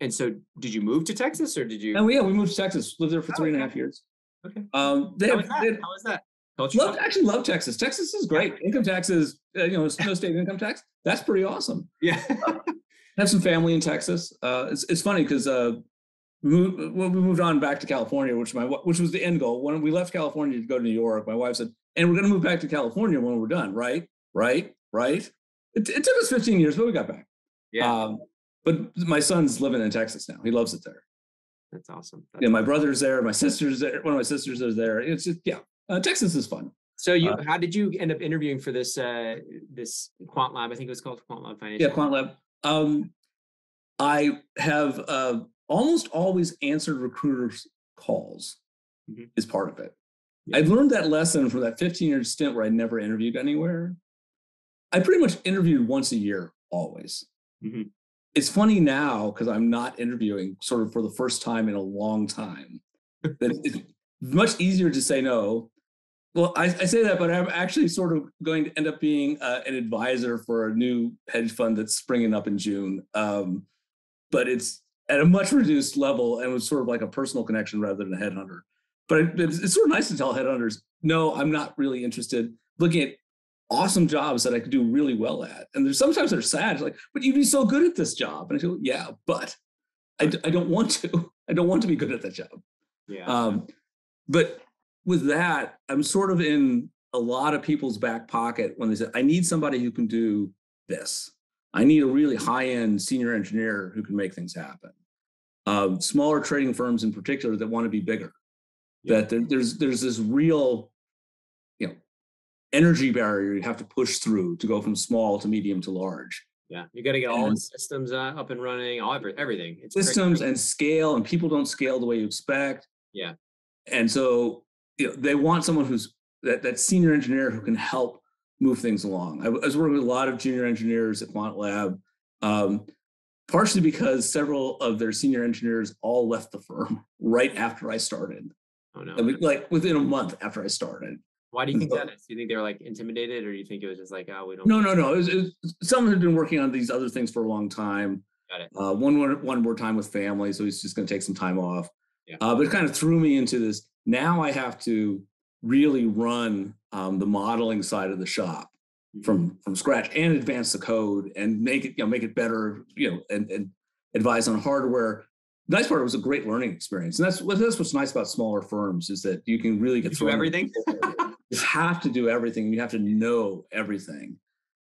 and so, did you move to Texas or did you? We, yeah, we moved to Texas, lived there for Oh, three and a half years. Okay. Um, they How have, was that? they How was that? Culture Love, shock? actually love Texas. Texas is great. Income taxes, uh, you know, no state income tax. That's pretty awesome. Yeah. have some family in Texas. Uh, it's it's funny because uh, we moved, when we moved on back to California, which my which was the end goal. When we left California to go to New York, my wife said, "And we're going to move back to California when we're done." Right, right, right. It, it took us 15 years, but we got back. yeah. Um, but my son's living in Texas now. He loves it there. That's awesome. That's Yeah, my brother's there. My sister's there. One of my sisters is there. It's just yeah. Uh, Texas is fun. So you, Uh, how did you end up interviewing for this uh this Quant Lab? I think it was called Quant Lab Financial. Yeah, Quant Lab. Um, I have uh, almost always answered recruiters' calls. Mhm. Is part of it. Yeah. I learned that lesson from that 15 year stint where I never interviewed anywhere. I pretty much interviewed once a year, always. Mhm. It's funny now because I'm not interviewing sort of for the first time in a long time. that it's much easier to say no. Well, I, I say that, but I'm actually sort of going to end up being uh, an advisor for a new hedge fund that's springing up in June. Um, but it's at a much reduced level and was sort of like a personal connection rather than a headhunter. But it, it's, it's sort of nice to tell headhunters, no, I'm not really interested. Looking at awesome jobs that I could do really well at. And there's sometimes they're sad, like, but you'd be so good at this job. And I go, yeah, but I, don't want to. I don't want to be good at that job. Yeah. Um, but with that, I'm sort of in a lot of people's back pocket when they say, I need somebody who can do this. I need a really high end senior engineer who can make things happen. Um, smaller trading firms in particular that want to be bigger. Yeah. That there, there's there's this real, energy barrier you have to push through to go from small to medium to large. yeah. You got to get all the systems uh, up and running, all everything. It's crazy. systems and scale and people don't scale the way you expect Yeah. and so you know they want someone who's that, that senior engineer who can help move things along i was working with a lot of junior engineers at quant lab um, partially because several of their senior engineers all left the firm right after i started Oh no. Like within a month after i started Why do you think that is? Do you think they were like intimidated, or do you think it was just like, oh, we don't? no no no it was, it was, someone had been working on these other things for a long time Got it. uh, one more one more time with family, so he's just going to take some time off. Yeah. Uh, but it kind of threw me into this. Now I have to really run um, the modeling side of the shop Mhm. from from scratch and advance the code and make it you know make it better you know and, and advise on hardware. The nice part it was a great learning experience, and that's that's what's nice about smaller firms is that you can really get thrown into everything? The deep end. you have to do everything. You have to know everything.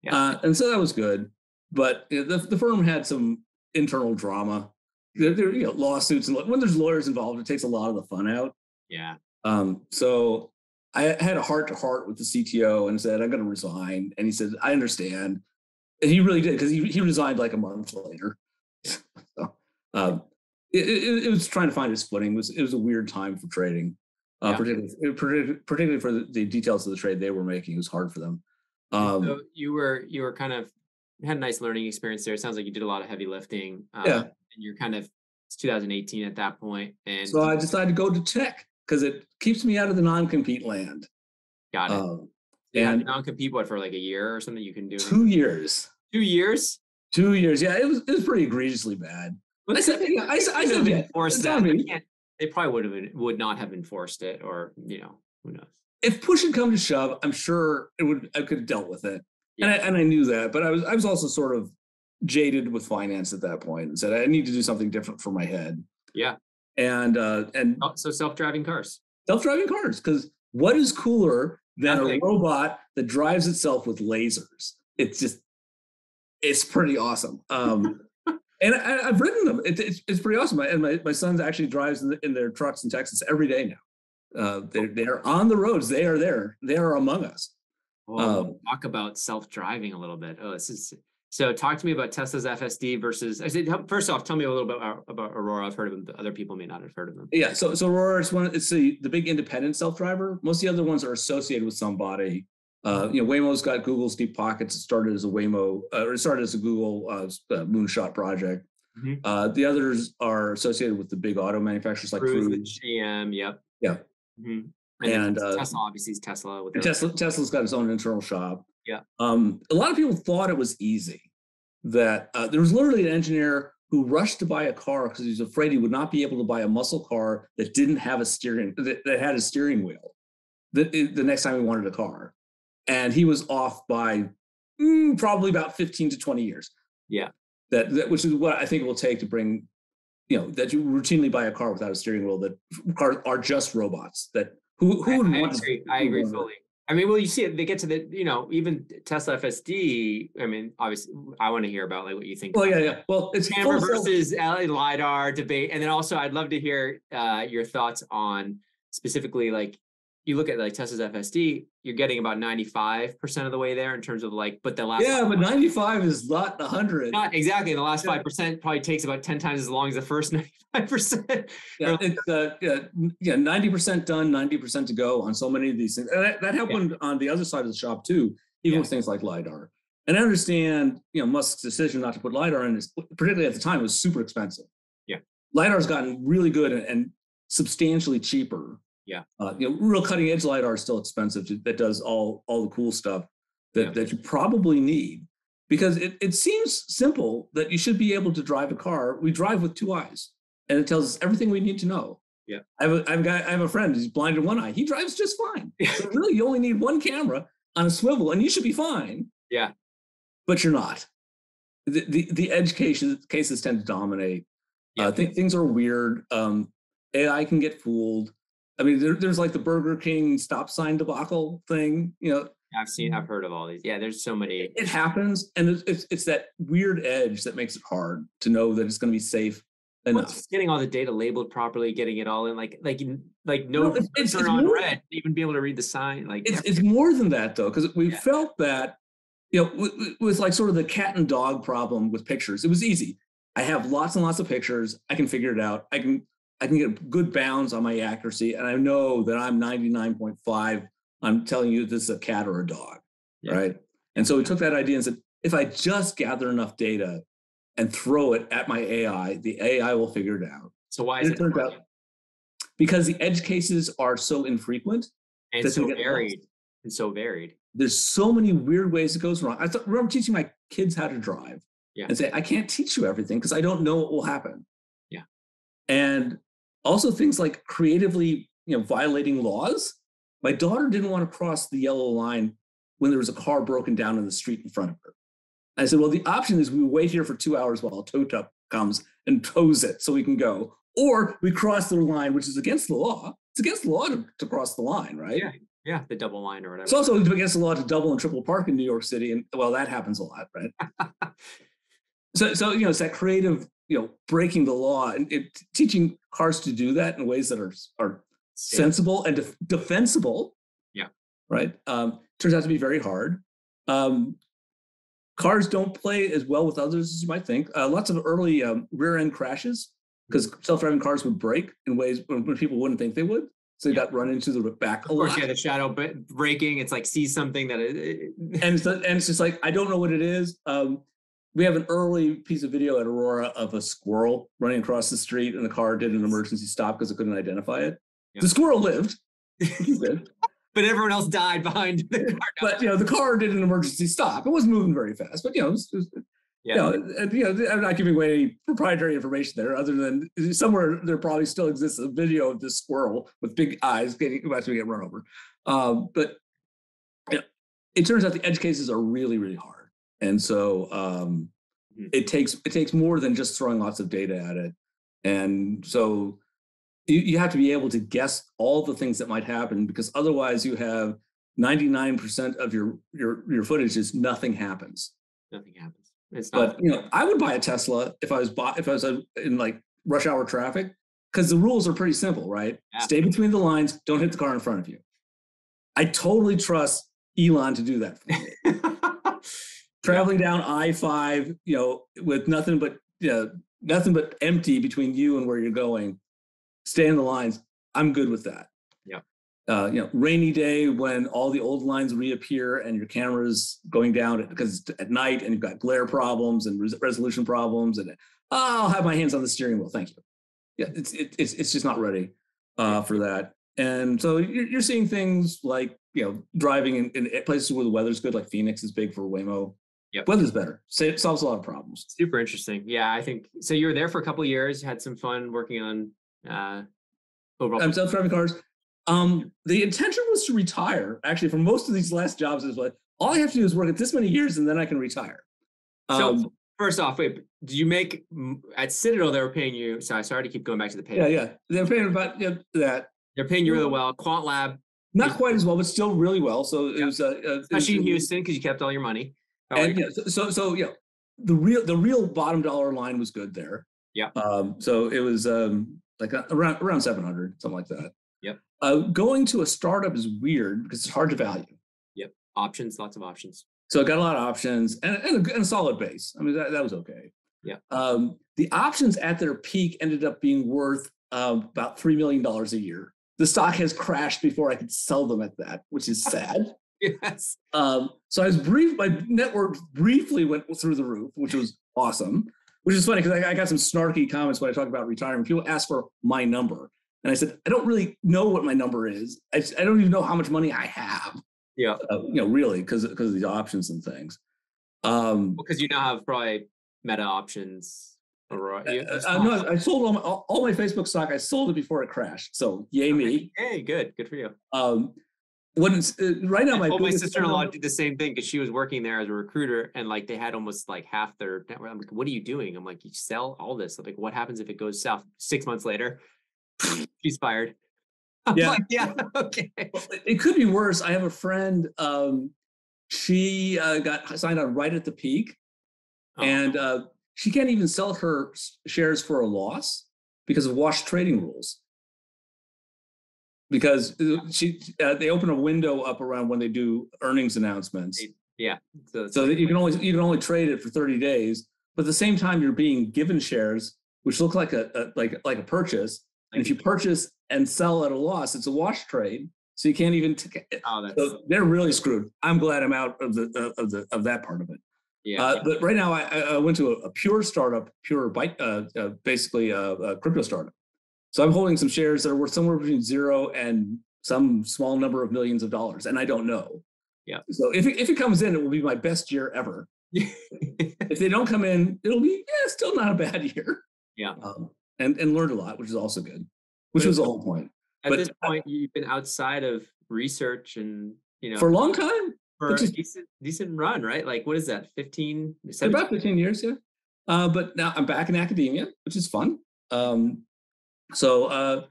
Yeah. Uh, and so that was good. But you know, the, the firm had some internal drama. There, there, you know, lawsuits and when there's lawyers involved, it takes a lot of the fun out. Yeah. Um, so I had a heart to heart with the CTO and said, I'm going to resign. And he said, I understand. And he really did because he, he resigned like a month later. so um, it, it, it was trying to find his footing. It was, it was a weird time for trading, uh, Yeah. particularly, particularly for the, details of the trade they were making. It was hard for them. Um, so you were you were kind of had a nice learning experience there. It sounds like you did a lot of heavy lifting. Um, Yeah. And you're kind of it's 2018 at that point, and so I decided to go to tech because it keeps me out of the non-compete land. got it. Um, yeah, and non compete what for like a year or something you can do. two years, two years. two years. Yeah, it was it was pretty egregiously bad. But I said, yeah, I, I said, yeah, enforced that. on me. can't- they probably would have been, would not have enforced it, or you know, who knows? if push had come to shove, I'm sure it would I could have dealt with it. And I and I knew that, but I was I was also sort of jaded with finance at that point and said I need to do something different for my head. Yeah. And uh and Oh, so self-driving cars. self-driving cars because what is cooler than Nothing. a robot that drives itself with lasers it's just it's pretty awesome um and I, i've ridden them it, it's, it's pretty awesome and my, my son actually drives in, the, in their trucks in texas every day now uh they're, they're on the roads they are there they are among us Well, Um, talk about self-driving a little bit. Oh, this is so. Talk to me about Tesla's FSD versus. I said first off, tell me a little bit about, about Aurora. I've heard of them, but other people may not have heard of them. yeah so so aurora is one it's the the big independent self-driver most of the other ones are associated with somebody uh, you know, Waymo's got Google's deep pockets. It started as a Waymo, uh, or it started as a Google uh, uh, moonshot project. Mhm. Uh, the others are associated with the big auto manufacturers like Cruise, Cruise. GM, yep. Yeah. Mhm. And, And, uh, Tesla obviously is Tesla with Tesla, Tesla's got its own internal shop. Yeah. Um, a lot of people thought it was easy. That uh, there was literally an engineer who rushed to buy a car because he was afraid he would not be able to buy a muscle car that didn't have a steering that, that had a steering wheel. the the next time he wanted a car, and he was off by mm, probably about fifteen to twenty years. Yeah, that, that which is what I think it will take to bring, you know, that you routinely buy a car without a steering wheel. That cars are just robots. That who who I, would I want? agree. To, I agree fully. I mean, well, you see it. They get to the, you know, even Tesla FSD. I mean, obviously, I want to hear about like what you think. Oh yeah, yeah. Well, it's camera versus LA lidar debate, and then also I'd love to hear uh, your thoughts on specifically like you look at like Tesla's FSD, you're getting about 95% of the way there in terms of like, but the last yeah, but 95 is not 100. Not exactly. The last five percent probably takes about 10 times as long as the first 95%. Yeah, it's uh, yeah, yeah, 90% done, 90% to go on so many of these things. And that, that happened yeah. on the other side of the shop too, even yeah. with things like LiDAR. And I understand, you know, Musk's decision not to put LiDAR in, is, particularly at the time, was super expensive. Yeah. LiDAR's gotten really good and, and substantially cheaper yeah. Uh, you know, real cutting edge lidar is still expensive. To, that does all all the cool stuff that yeah. that you probably need because it, it seems simple that you should be able to drive a car. We drive with two eyes, and it tells us everything we need to know. Yeah. I have a, I have a guy. I have a friend. He's blind in one eye. He drives just fine. so really, you only need one camera on a swivel, and you should be fine. Yeah. But you're not. The the, the edge cases cases tend to dominate. Yeah. Uh, th- things are weird. Um, AI can get fooled. I mean, there, there's like the Burger King stop sign debacle thing. You know, I've seen, I've heard of all these. Yeah, there's so many. It happens, and it's it's, it's that weird edge that makes it hard to know that it's going to be safe enough. Well, getting all the data labeled properly, getting it all in, like like like no, no it's, it's, turn on more, red, even be able to read the sign. Like it's it's more than that though, because we yeah. felt that you know with, with like sort of the cat and dog problem with pictures. It was easy. I have lots and lots of pictures. I can figure it out. I can I can get good bounds on my accuracy, and I know that I'm 99.5. I'm telling you this is a cat or a dog, yeah. right? And so we took that idea and said, if I just gather enough data and throw it at my AI, the AI will figure it out. So why is and it, it out, because the edge cases are so infrequent and so varied and so varied. There's so many weird ways it goes wrong. I remember teaching my kids how to drive yeah. and say, I can't teach you everything because I don't know what will happen. Yeah. And also things like creatively, you know, violating laws. My daughter didn't want to cross the yellow line when there was a car broken down in the street in front of her. I said, well, the option is we wait here for two hours while a tow truck comes and tows it so we can go, or we cross the line, which is against the law. It's against the law to, to cross the line, right? Yeah, yeah, the double line or whatever. It's also against the law to double and triple park in New York City, and well, that happens a lot, right? so, so you know, it's that creative you know breaking the law and it, teaching cars to do that in ways that are are sensible and def- defensible. Yeah. Right? Um, turns out to be very hard. Um, cars don't play as well with others as you might think. Uh, lots of early um, rear end crashes because self-driving cars would brake in ways when, when people wouldn't think they would. So they yeah. got run into the back of course, yeah, the shadow braking. It's like see something that it, and it's, and it's just like I don't know what it is. Um, we have an early piece of video at Aurora of a squirrel running across the street, and the car did an emergency stop because it couldn't identify it. The squirrel lived, but everyone else died behind the car. But you know, the car did an emergency stop. It wasn't moving very fast, but you know, it was, it was, yeah. You know, and, you know, I'm not giving away any proprietary information there, other than somewhere there probably still exists a video of this squirrel with big eyes getting about to get run over. Um, but you know, it turns out the edge cases are really, really hard and so um, mm-hmm. it takes it takes more than just throwing lots of data at it. And so you, you have to be able to guess all the things that might happen because otherwise you have 99% of your your your footage is nothing happens. Nothing happens. It's not but you know i would buy a tesla if i was bought if i was in like rush hour traffic because the rules are pretty simple right? Yeah. stay between the lines don't hit the car in front of you. I totally trust elon to do that for me traveling down I five, you know, with nothing but you know, nothing but empty between you and where you're going, stay in the lines. I'm good with that. Yeah. Uh, you know, rainy day when all the old lines reappear and your camera's going down because it's at night and you've got glare problems and res- resolution problems and oh, I'll have my hands on the steering wheel. Thank you. Yeah, it's it, it's it's just not ready uh, for that. And so you're, you're seeing things like you know driving in, in places where the weather's good, like Phoenix is big for Waymo. Yep. Weather's better. So it solves a lot of problems. Super interesting. Yeah, I think so. You were there for a couple years, had some fun working on uh overall. I'm self-driving cars. Um, the intention was to retire. Actually, for most of these last jobs, is like all I have to do is work at this many years and then I can retire. Um, so first off, wait, do you make at Citadel? They were paying you. Sorry, sorry to keep going back to the pay. Yeah, yeah, they're paying about yeah, that. They're paying you really well. Quant Lab, not quite as well, but still really well. So it was, uh, uh, especially in Houston because you kept all your money. And yeah, so, so so yeah, the real the real bottom dollar line was good there. Yeah. Um, so it was um like around around seven hundred, something like that. Yep. Uh, going to a startup is weird because it's hard to value. Yep. Options, lots of options. So I got a lot of options and, and, a, and a solid base. I mean, that, that was okay. Yeah. Um, the options at their peak ended up being worth um, about $3 million a year. The stock has crashed before I could sell them at that, which is sad. Yes. Um, so I was brief, my network briefly went through the roof, which was awesome, which is funny because I, I got some snarky comments when I talk about retirement. People ask for my number. And I said, I don't really know what my number is. I, I don't even know how much money I have. Yeah. Uh, you know, really, because because of these options and things. Um, because you now have probably meta options. Right. Uh, uh, no, I sold all my, all my Facebook stock. I sold it before it crashed. So yay okay. me. Hey, good, good for you. Um, when uh, right now, my, my sister-in-law did the same thing because she was working there as a recruiter, and like they had almost like half their network. I'm like, "What are you doing?" I'm like, "You sell all this." I'm like, "What happens if it goes south?" Six months later, she's fired. I'm yeah, like, yeah, okay. It could be worse. I have a friend. Um, she uh, got signed on right at the peak, oh. and uh, she can't even sell her shares for a loss because of wash trading rules. Because uh, she, uh, they open a window up around when they do earnings announcements. Yeah. So, so that you can only you can only trade it for thirty days, but at the same time you're being given shares which look like a, a like like a purchase, and if you purchase and sell at a loss, it's a wash trade. So you can't even. T- oh, so they're really screwed. I'm glad I'm out of the of the of that part of it. Yeah. Uh, but right now, I, I went to a, a, pure startup, pure bite, uh, uh, basically a, a, crypto startup. So I'm holding some shares that are worth somewhere between zero and some small number of millions of dollars, and I don't know. Yeah. So if it, if it comes in, it will be my best year ever. if they don't come in, it'll be yeah, still not a bad year. Yeah. Um, and and learned a lot, which is also good. Which was the whole point. At but, this point, you've been outside of research and you know for a long time. For just, a decent decent run, right? Like what is that? 15, 17? about 15 years, yeah. Uh, but now I'm back in academia, which is fun. Um, so uh,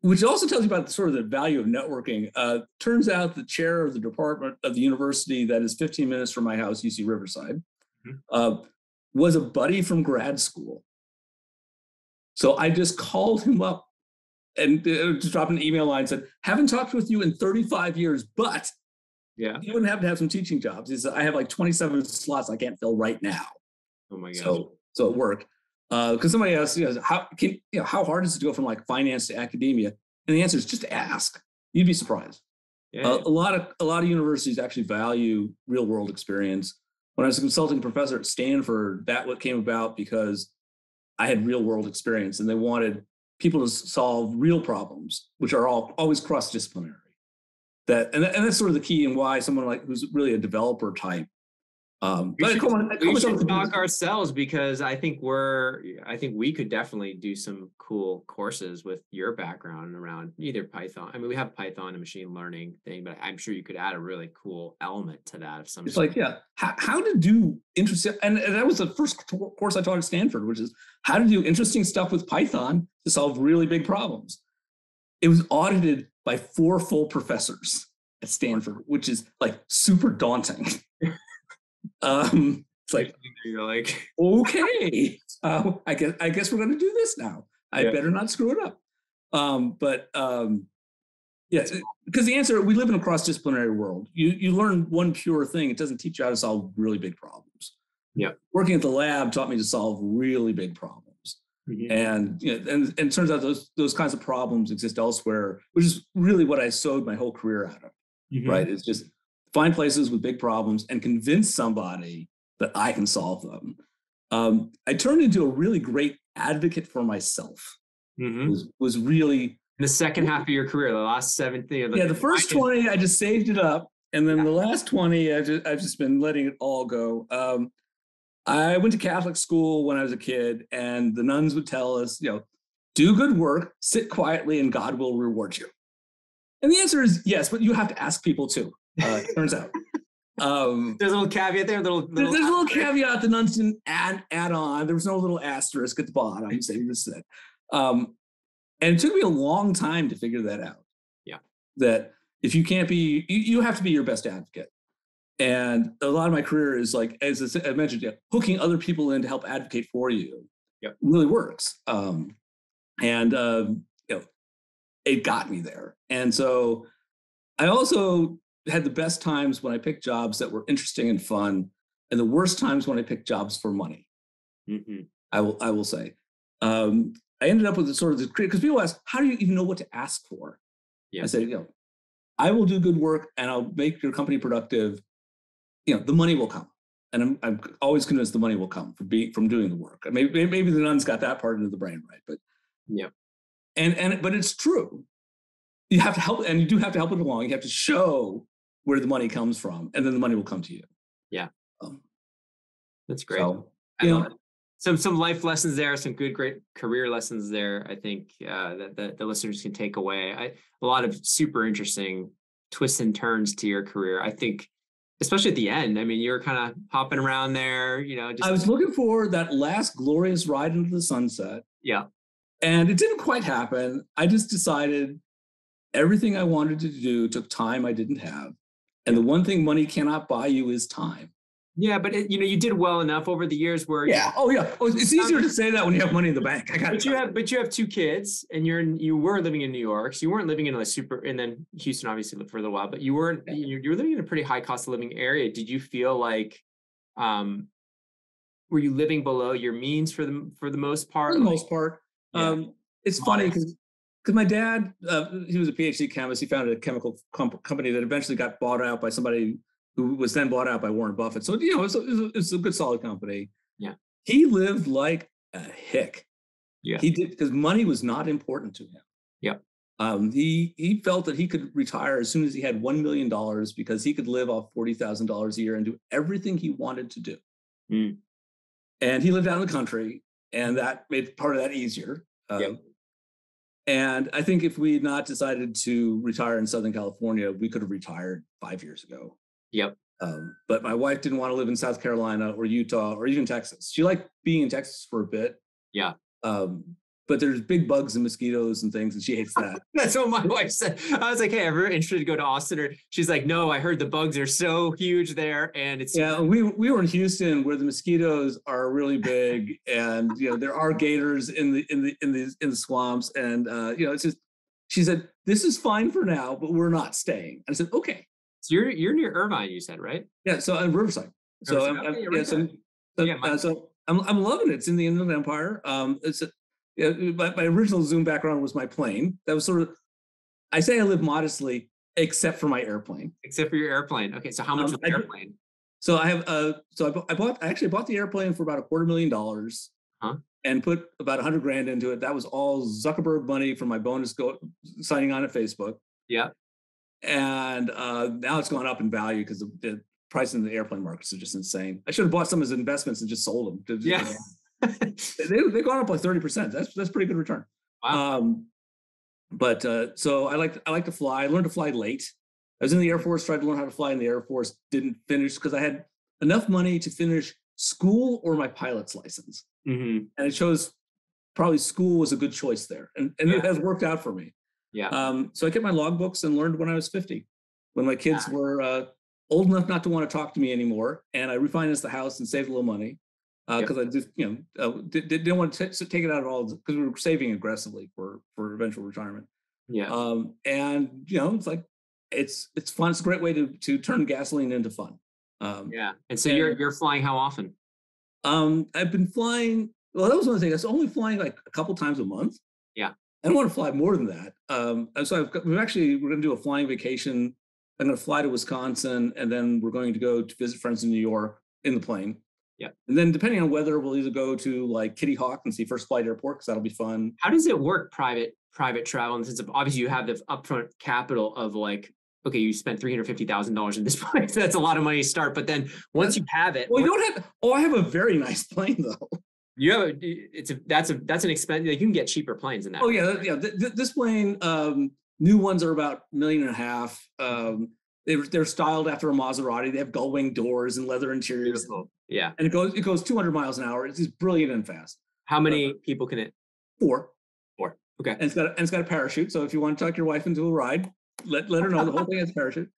which also tells you about sort of the value of networking. Uh, turns out the chair of the department of the university that is 15 minutes from my house, UC Riverside, mm-hmm. uh, was a buddy from grad school. So I just called him up and uh, just dropped an email line and said, haven't talked with you in 35 years, but yeah, you wouldn't have to have some teaching jobs. He said, I have like 27 slots I can't fill right now. Oh my god. So so it worked. Because uh, somebody asked, you know, how can you know how hard is it to go from like finance to academia? And the answer is just ask. You'd be surprised. Yeah. Uh, a lot of a lot of universities actually value real world experience. When I was a consulting professor at Stanford, that what came about because I had real world experience and they wanted people to solve real problems, which are all always cross disciplinary. That and, and that's sort of the key and why someone like who's really a developer type um, we should, on, we should talk ourselves because I think we're I think we could definitely do some cool courses with your background around either Python. I mean, we have Python and machine learning thing, but I'm sure you could add a really cool element to that. Of some it's like yeah, how, how to do interesting, and, and that was the first course I taught at Stanford, which is how to do interesting stuff with Python to solve really big problems. It was audited by four full professors at Stanford, which is like super daunting. Um, it's like you're like, okay, uh, I guess I guess we're going to do this now. I yeah. better not screw it up. Um, but um, yeah, because the answer we live in a cross disciplinary world. You you learn one pure thing. It doesn't teach you how to solve really big problems. Yeah, working at the lab taught me to solve really big problems. Mm-hmm. And you know, and, and it turns out those those kinds of problems exist elsewhere, which is really what I sewed my whole career out of. Mm-hmm. Right? It's just find places with big problems and convince somebody that I can solve them. Um, I turned into a really great advocate for myself. Mm-hmm. Was was really in the second half of your career, the last seven. You yeah, the first twenty, I just saved it up, and then yeah. the last twenty, I've just, I've just been letting it all go. Um, I went to Catholic school when I was a kid, and the nuns would tell us, you know, do good work, sit quietly, and God will reward you. And the answer is yes, but you have to ask people too. Uh, turns out. Um, there's a little caveat there. Little, little there's a little caveat that didn't add add on. There was no little asterisk at the bottom saying this said. Um, and it took me a long time to figure that out. Yeah. That if you can't be, you, you have to be your best advocate. And a lot of my career is like, as I mentioned, yeah, hooking other people in to help advocate for you. Yep. Really works. Um, and um, you know, it got me there. And so I also had the best times when I picked jobs that were interesting and fun, and the worst times when I picked jobs for money. Mm-hmm. I will I will say. Um, I ended up with the sort of the because people ask, how do you even know what to ask for? Yeah. I said, you know, I will do good work and I'll make your company productive. You know, the money will come. And I'm, I'm always convinced the money will come from being from doing the work. Maybe maybe the nuns got that part into the brain right, but yeah. And and but it's true. You have to help, and you do have to help it along. You have to show where the money comes from, and then the money will come to you. Yeah, um, that's great. So, you know, some some life lessons there, some good, great career lessons there. I think uh, that, that the listeners can take away. I, a lot of super interesting twists and turns to your career. I think, especially at the end. I mean, you were kind of hopping around there. You know, just, I was looking for that last glorious ride into the sunset. Yeah, and it didn't quite happen. I just decided everything I wanted to do took time I didn't have. And the one thing money cannot buy you is time. Yeah, but it, you know, you did well enough over the years where yeah, oh yeah, oh, it's easier to say that when you have money in the bank. I got. But you have, but you have two kids, and you're in, you were living in New York, so you weren't living in a super, and then Houston obviously lived for a little while, but you weren't. You, you were living in a pretty high cost of living area. Did you feel like, um, were you living below your means for the for the most part? For the most part, yeah. um, it's funny because because my dad, uh, he was a PhD chemist. He founded a chemical comp- company that eventually got bought out by somebody who was then bought out by Warren Buffett. So you know, it's a, it's a good, solid company. Yeah, he lived like a hick. Yeah, he did because money was not important to him. Yeah. Um, he he felt that he could retire as soon as he had one million dollars because he could live off forty thousand dollars a year and do everything he wanted to do. Mm. And he lived out in the country, and that made part of that easier. Um, yep. And I think if we had not decided to retire in Southern California, we could have retired five years ago. Yep. Um, but my wife didn't want to live in South Carolina or Utah or even Texas. She liked being in Texas for a bit. Yeah. Um, but there's big bugs and mosquitoes and things, and she hates that. That's what my wife said. I was like, "Hey, ever interested to go to Austin?" Or she's like, "No, I heard the bugs are so huge there, and it's." Yeah, we we were in Houston where the mosquitoes are really big, and you know there are gators in the in the in the in the swamps, and uh, you know it's just. She said, "This is fine for now, but we're not staying." And I said, "Okay." So you're you're near Irvine, you said, right? Yeah. So in Riverside. So I'm, I'm, yeah, so, so, yeah, uh, so I'm I'm loving it. It's in the Inland Empire. Um, it's yeah, my, my original Zoom background was my plane. That was sort of, I say I live modestly, except for my airplane. Except for your airplane. Okay, so how much um, was the airplane? So I have, uh, so I, bought, I bought, I actually bought the airplane for about a quarter million dollars. Huh? And put about a hundred grand into it. That was all Zuckerberg money from my bonus go signing on at Facebook. Yeah. And uh, now it's gone up in value because the, the price in the airplane markets are just insane. I should have bought some as investments and just sold them. yeah. They they've gone up like 30%. That's that's pretty good return. Wow. Um, but uh, so I like I like to fly. I learned to fly late. I was in the Air Force, tried to learn how to fly in the Air Force, didn't finish because I had enough money to finish school or my pilot's license. Mm-hmm. And it shows probably school was a good choice there. And, and yeah. it has worked out for me. Yeah. Um, so I kept my logbooks and learned when I was 50, when my kids yeah. were uh, old enough not to want to talk to me anymore. And I refinanced the house and saved a little money because uh, yep. I just you know uh, did, didn't want to t- take it out at all because we were saving aggressively for for eventual retirement. Yeah. Um, and you know it's like it's it's fun. It's a great way to to turn gasoline into fun. Um, yeah. And so and, you're you're flying how often? Um, I've been flying. Well, that was one thing. I was only flying like a couple times a month. Yeah. I don't want to fly more than that. Um, and so I've got, we've actually we're going to do a flying vacation. I'm going to fly to Wisconsin, and then we're going to go to visit friends in New York in the plane. Yeah. And then depending on weather, we'll either go to like Kitty Hawk and see First Flight Airport because that'll be fun. How does it work private private travel in the sense of obviously you have the upfront capital of like okay, you spent three hundred fifty thousand dollars in this place. That's a lot of money to start. But then once you have it, well, you don't have. Oh, I have a very nice plane though. You have a, it's a that's a that's an expense. Like you can get cheaper planes than that. Oh yeah, yeah. Th- th- this plane, um, new ones are about a million and a half. Um, they're they're styled after a Maserati. They have gull wing doors and leather interiors, Beautiful. Yeah. and it goes it goes 200 miles an hour. It's just brilliant and fast. How many people can it? Four, Four. Okay. and it's got a, and it's got a parachute. So if you want to talk your wife into a ride, let let her know the whole thing has a parachute.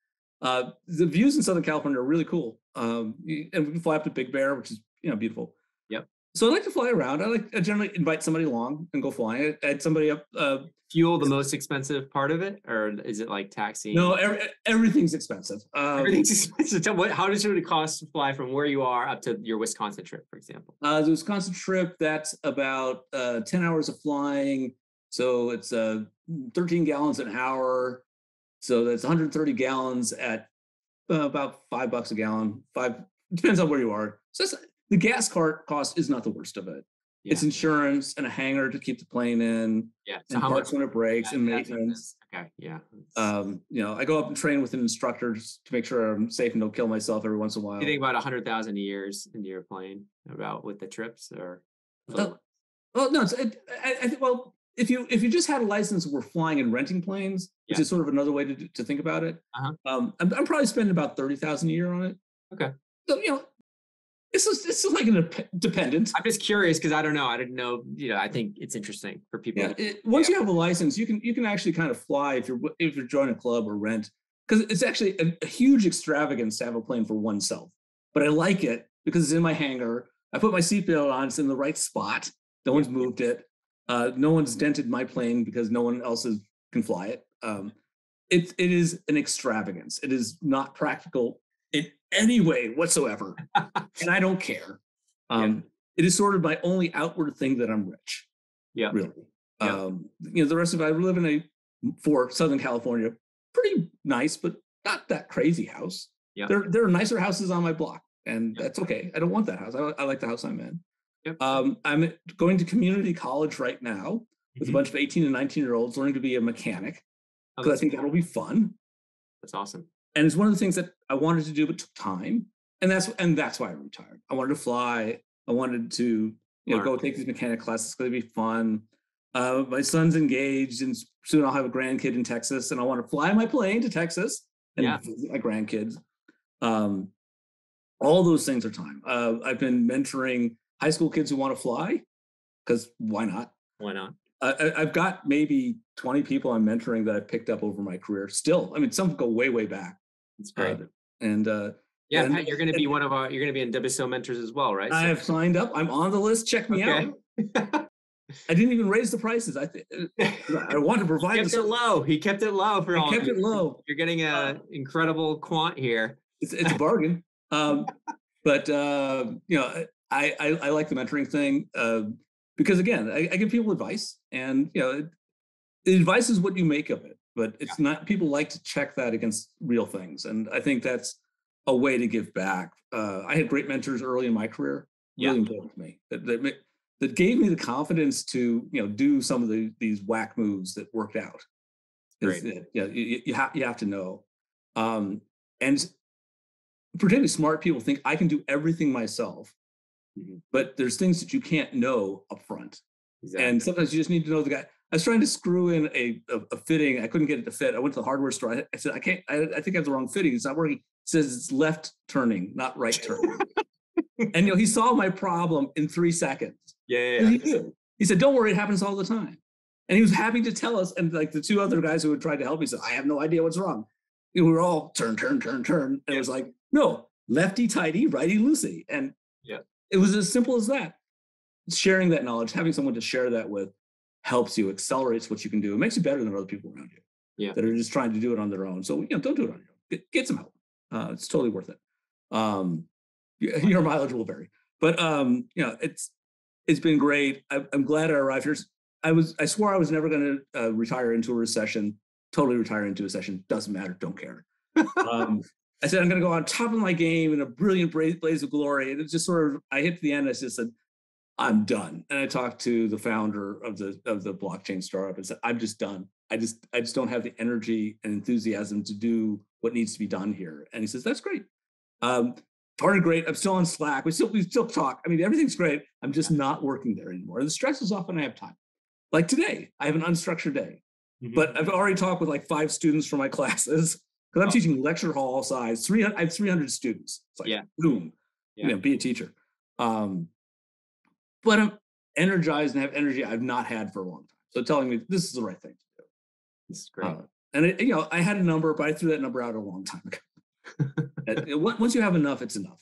Uh, the views in Southern California are really cool. Um, and we can fly up to Big Bear, which is you know beautiful. Yep. So I like to fly around. I like I generally invite somebody along and go flying. I had somebody up. Uh, Fuel the most expensive part of it, or is it like taxi? no, every, everything's expensive. Um, Everything's expensive. Tell- What, how does it cost to fly from where you are up to your Wisconsin trip, for example? Uh, the Wisconsin trip, that's about uh, 10 hours of flying. So it's uh, 13 gallons an hour. So that's 130 gallons at uh, about five bucks a gallon. Five depends on where you are. So that's, the gas cart cost is not the worst of it. It's insurance and a hangar to keep the plane in, Yeah. So and how much? parts when it breaks, and that- maintenance. Okay. Yeah. Um, you know, I go up and train with an instructor to make sure I'm safe and don't kill myself every once in a while. you think about a hundred thousand years into your plane about with the trips or? Uh, Well, no, it's, it, I, I well, if you if you just had a license, we're flying and renting planes, which Yeah. is sort of another way to to think about it. Uh-huh. Um, I'm, I'm probably spending about thirty thousand a year on it. Okay. So you know, it's just, it's just like an dep- dependent. I'm just curious because I don't know. I didn't know. You know, I think it's interesting for people. Yeah. It, once you have a license, you can you can actually kind of fly if you're if you're joining a club or rent because it's actually a, a huge extravagance to have a plane for oneself. But I like it because it's in my hangar. I put my seatbelt on. It's in the right spot. No one's moved it. Uh, no one's dented my plane because no one else is, can fly it. Um, it it is an extravagance. It is not practical any way whatsoever, and I don't care. Um, It is sort of my only outward thing that I'm rich yeah. really. Yeah. Um, you know, the rest of it, I live in a for Southern California, pretty nice, but not that crazy house. Yeah. There, there are nicer houses on my block, and Yeah. that's okay. I don't want that house. I, I like the house I'm in. Yep. Um, I'm going to community college right now with a Mhm. bunch of 18 and 19 year olds learning to be a mechanic Oh, because I that's, think that'll be fun. that's awesome. And it's one of the things that I wanted to do, but took time. And that's and that's why I retired. I wanted to fly. I wanted to you know go take these mechanic classes. It's going to be fun. Uh, my son's engaged, and soon I'll have a grandkid in Texas, and I want to fly my plane to Texas and Yeah. my grandkids. Um, all those things are time. Uh, I've been mentoring high school kids who want to fly because why not? Why not? I, I've got maybe 20 people I'm mentoring that I've picked up over my career. Still, I mean, some go way, way back. It's great. Uh, and uh, yeah, and- Pat, you're going to be one of our. You're going to be in WSO mentors as well, right? I So- have signed up. I'm on the list. Check me Okay. out. I didn't even raise the prices. I th- I want to provide kept the it low. He kept it low for I all. kept it low. You're getting a incredible quant here. It's, it's a bargain. Um, but uh, you know, I, I I like the mentoring thing uh, because again, I, I give people advice, and you know, it, the advice is what you make of it. But it's not. People like to check that against real things, and I think that's a way to give back. Uh, I had great mentors early in my career. Yeah. Really important to me. That, that that gave me the confidence to you know do some of the these whack moves that worked out. Great. Yeah, you, you- have you have to know, um, and particularly smart people think I can do everything myself, Mhm. but there's things that you can't know up front, Exactly. and sometimes you just need to know the guy. I was trying to screw in a, a, a fitting. I couldn't get it to fit. I went to the hardware store. I, I said, I can't, I, I think I have the wrong fitting. It's not working. It says it's left turning, not right turning. and you know, he solved my problem in three seconds. yeah, yeah, yeah. he. He said, "Don't worry, it happens all the time." And he was happy to tell us. And like the two other guys who had tried to help me said, "I have no idea what's wrong." And we were all turn, turn, turn, turn, and it was like, "No, lefty tighty, righty loosey." And Yeah. It was as simple as that. Sharing that knowledge, having someone to share that with, helps you, accelerates what you can do. It makes you better than other people around you. Yeah. that are just trying to do it on their own. So you know, don't do it on your own. Get, get some help. Uh, it's totally worth it. Um, your mileage will vary, but um, you know, it's it's been great. I, I'm glad I arrived here. I was I swore I was never going to uh, retire into a recession. Totally retire into a recession. Doesn't matter. Don't care. Um, I said I'm going to go on top of my game in a brilliant blaze of glory, and it just sort of I hit to the end. I just said I'm done. And I talked to the founder of the of the blockchain startup and said I'm just done. I just I just don't have the energy and enthusiasm to do what needs to be done here. And he says that's great. Um, great. I'm still on Slack. We still we still talk. I mean everything's great. I'm just not working there anymore. The stress is off and I have time. Like today, I have an unstructured day. Mm-hmm. But I've already talked with like five students from my classes because I'm oh. teaching lecture hall size. Three, I have 300 students. It's like, yeah. boom, yeah. you know, be a teacher. Um, but I'm energized and have energy I've not had for a long time. So telling me this is the right thing to do. This is great. Uh, and it, you know, I had a number, but I threw that number out a long time ago. Once you have enough, it's enough.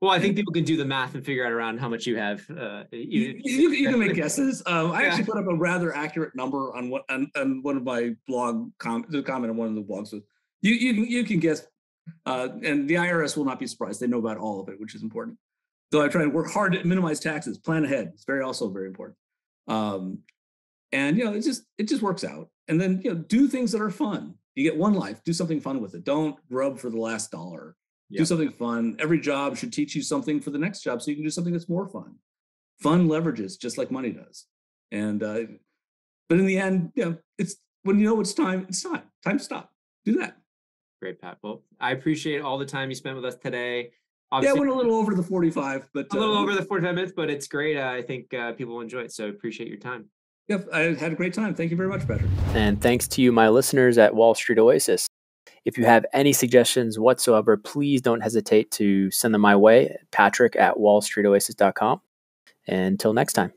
Well, I think people can do the math and figure out around how much you have. Uh, you, you, you, can make guesses. Um, I yeah. actually put up a rather accurate number on what on, on one of my blog com- the comment on one of the blogs was you you can you can guess, uh, and the IRS will not be surprised. They know about all of it, which is important. So I try to work hard to minimize taxes, plan ahead. It's very also very important. Um, and you know, it just it just works out. And then you know, do things that are fun. You get one life. Do something fun with it. Don't grub for the last dollar do something fun. Every job should teach you something for the next job so you can do something that's more fun. Fun leverages just like money does. And uh, but in the end, you know, it's when you know it's time, it's time. Time to stop. Do that. Great, Pat. Well, I appreciate all the time you spent with us today. Obviously, yeah, I went a little over the 45, but a little uh, over the 45 minutes, but it's great. Uh, I think uh, people will enjoy it. So appreciate your time. Yeah, I had a great time. Thank you very much, Patrick. And thanks to you, my listeners at Wall Street Oasis. If you have any suggestions whatsoever, please don't hesitate to send them my way, patrick at wallstreetoasis.com. Until next time.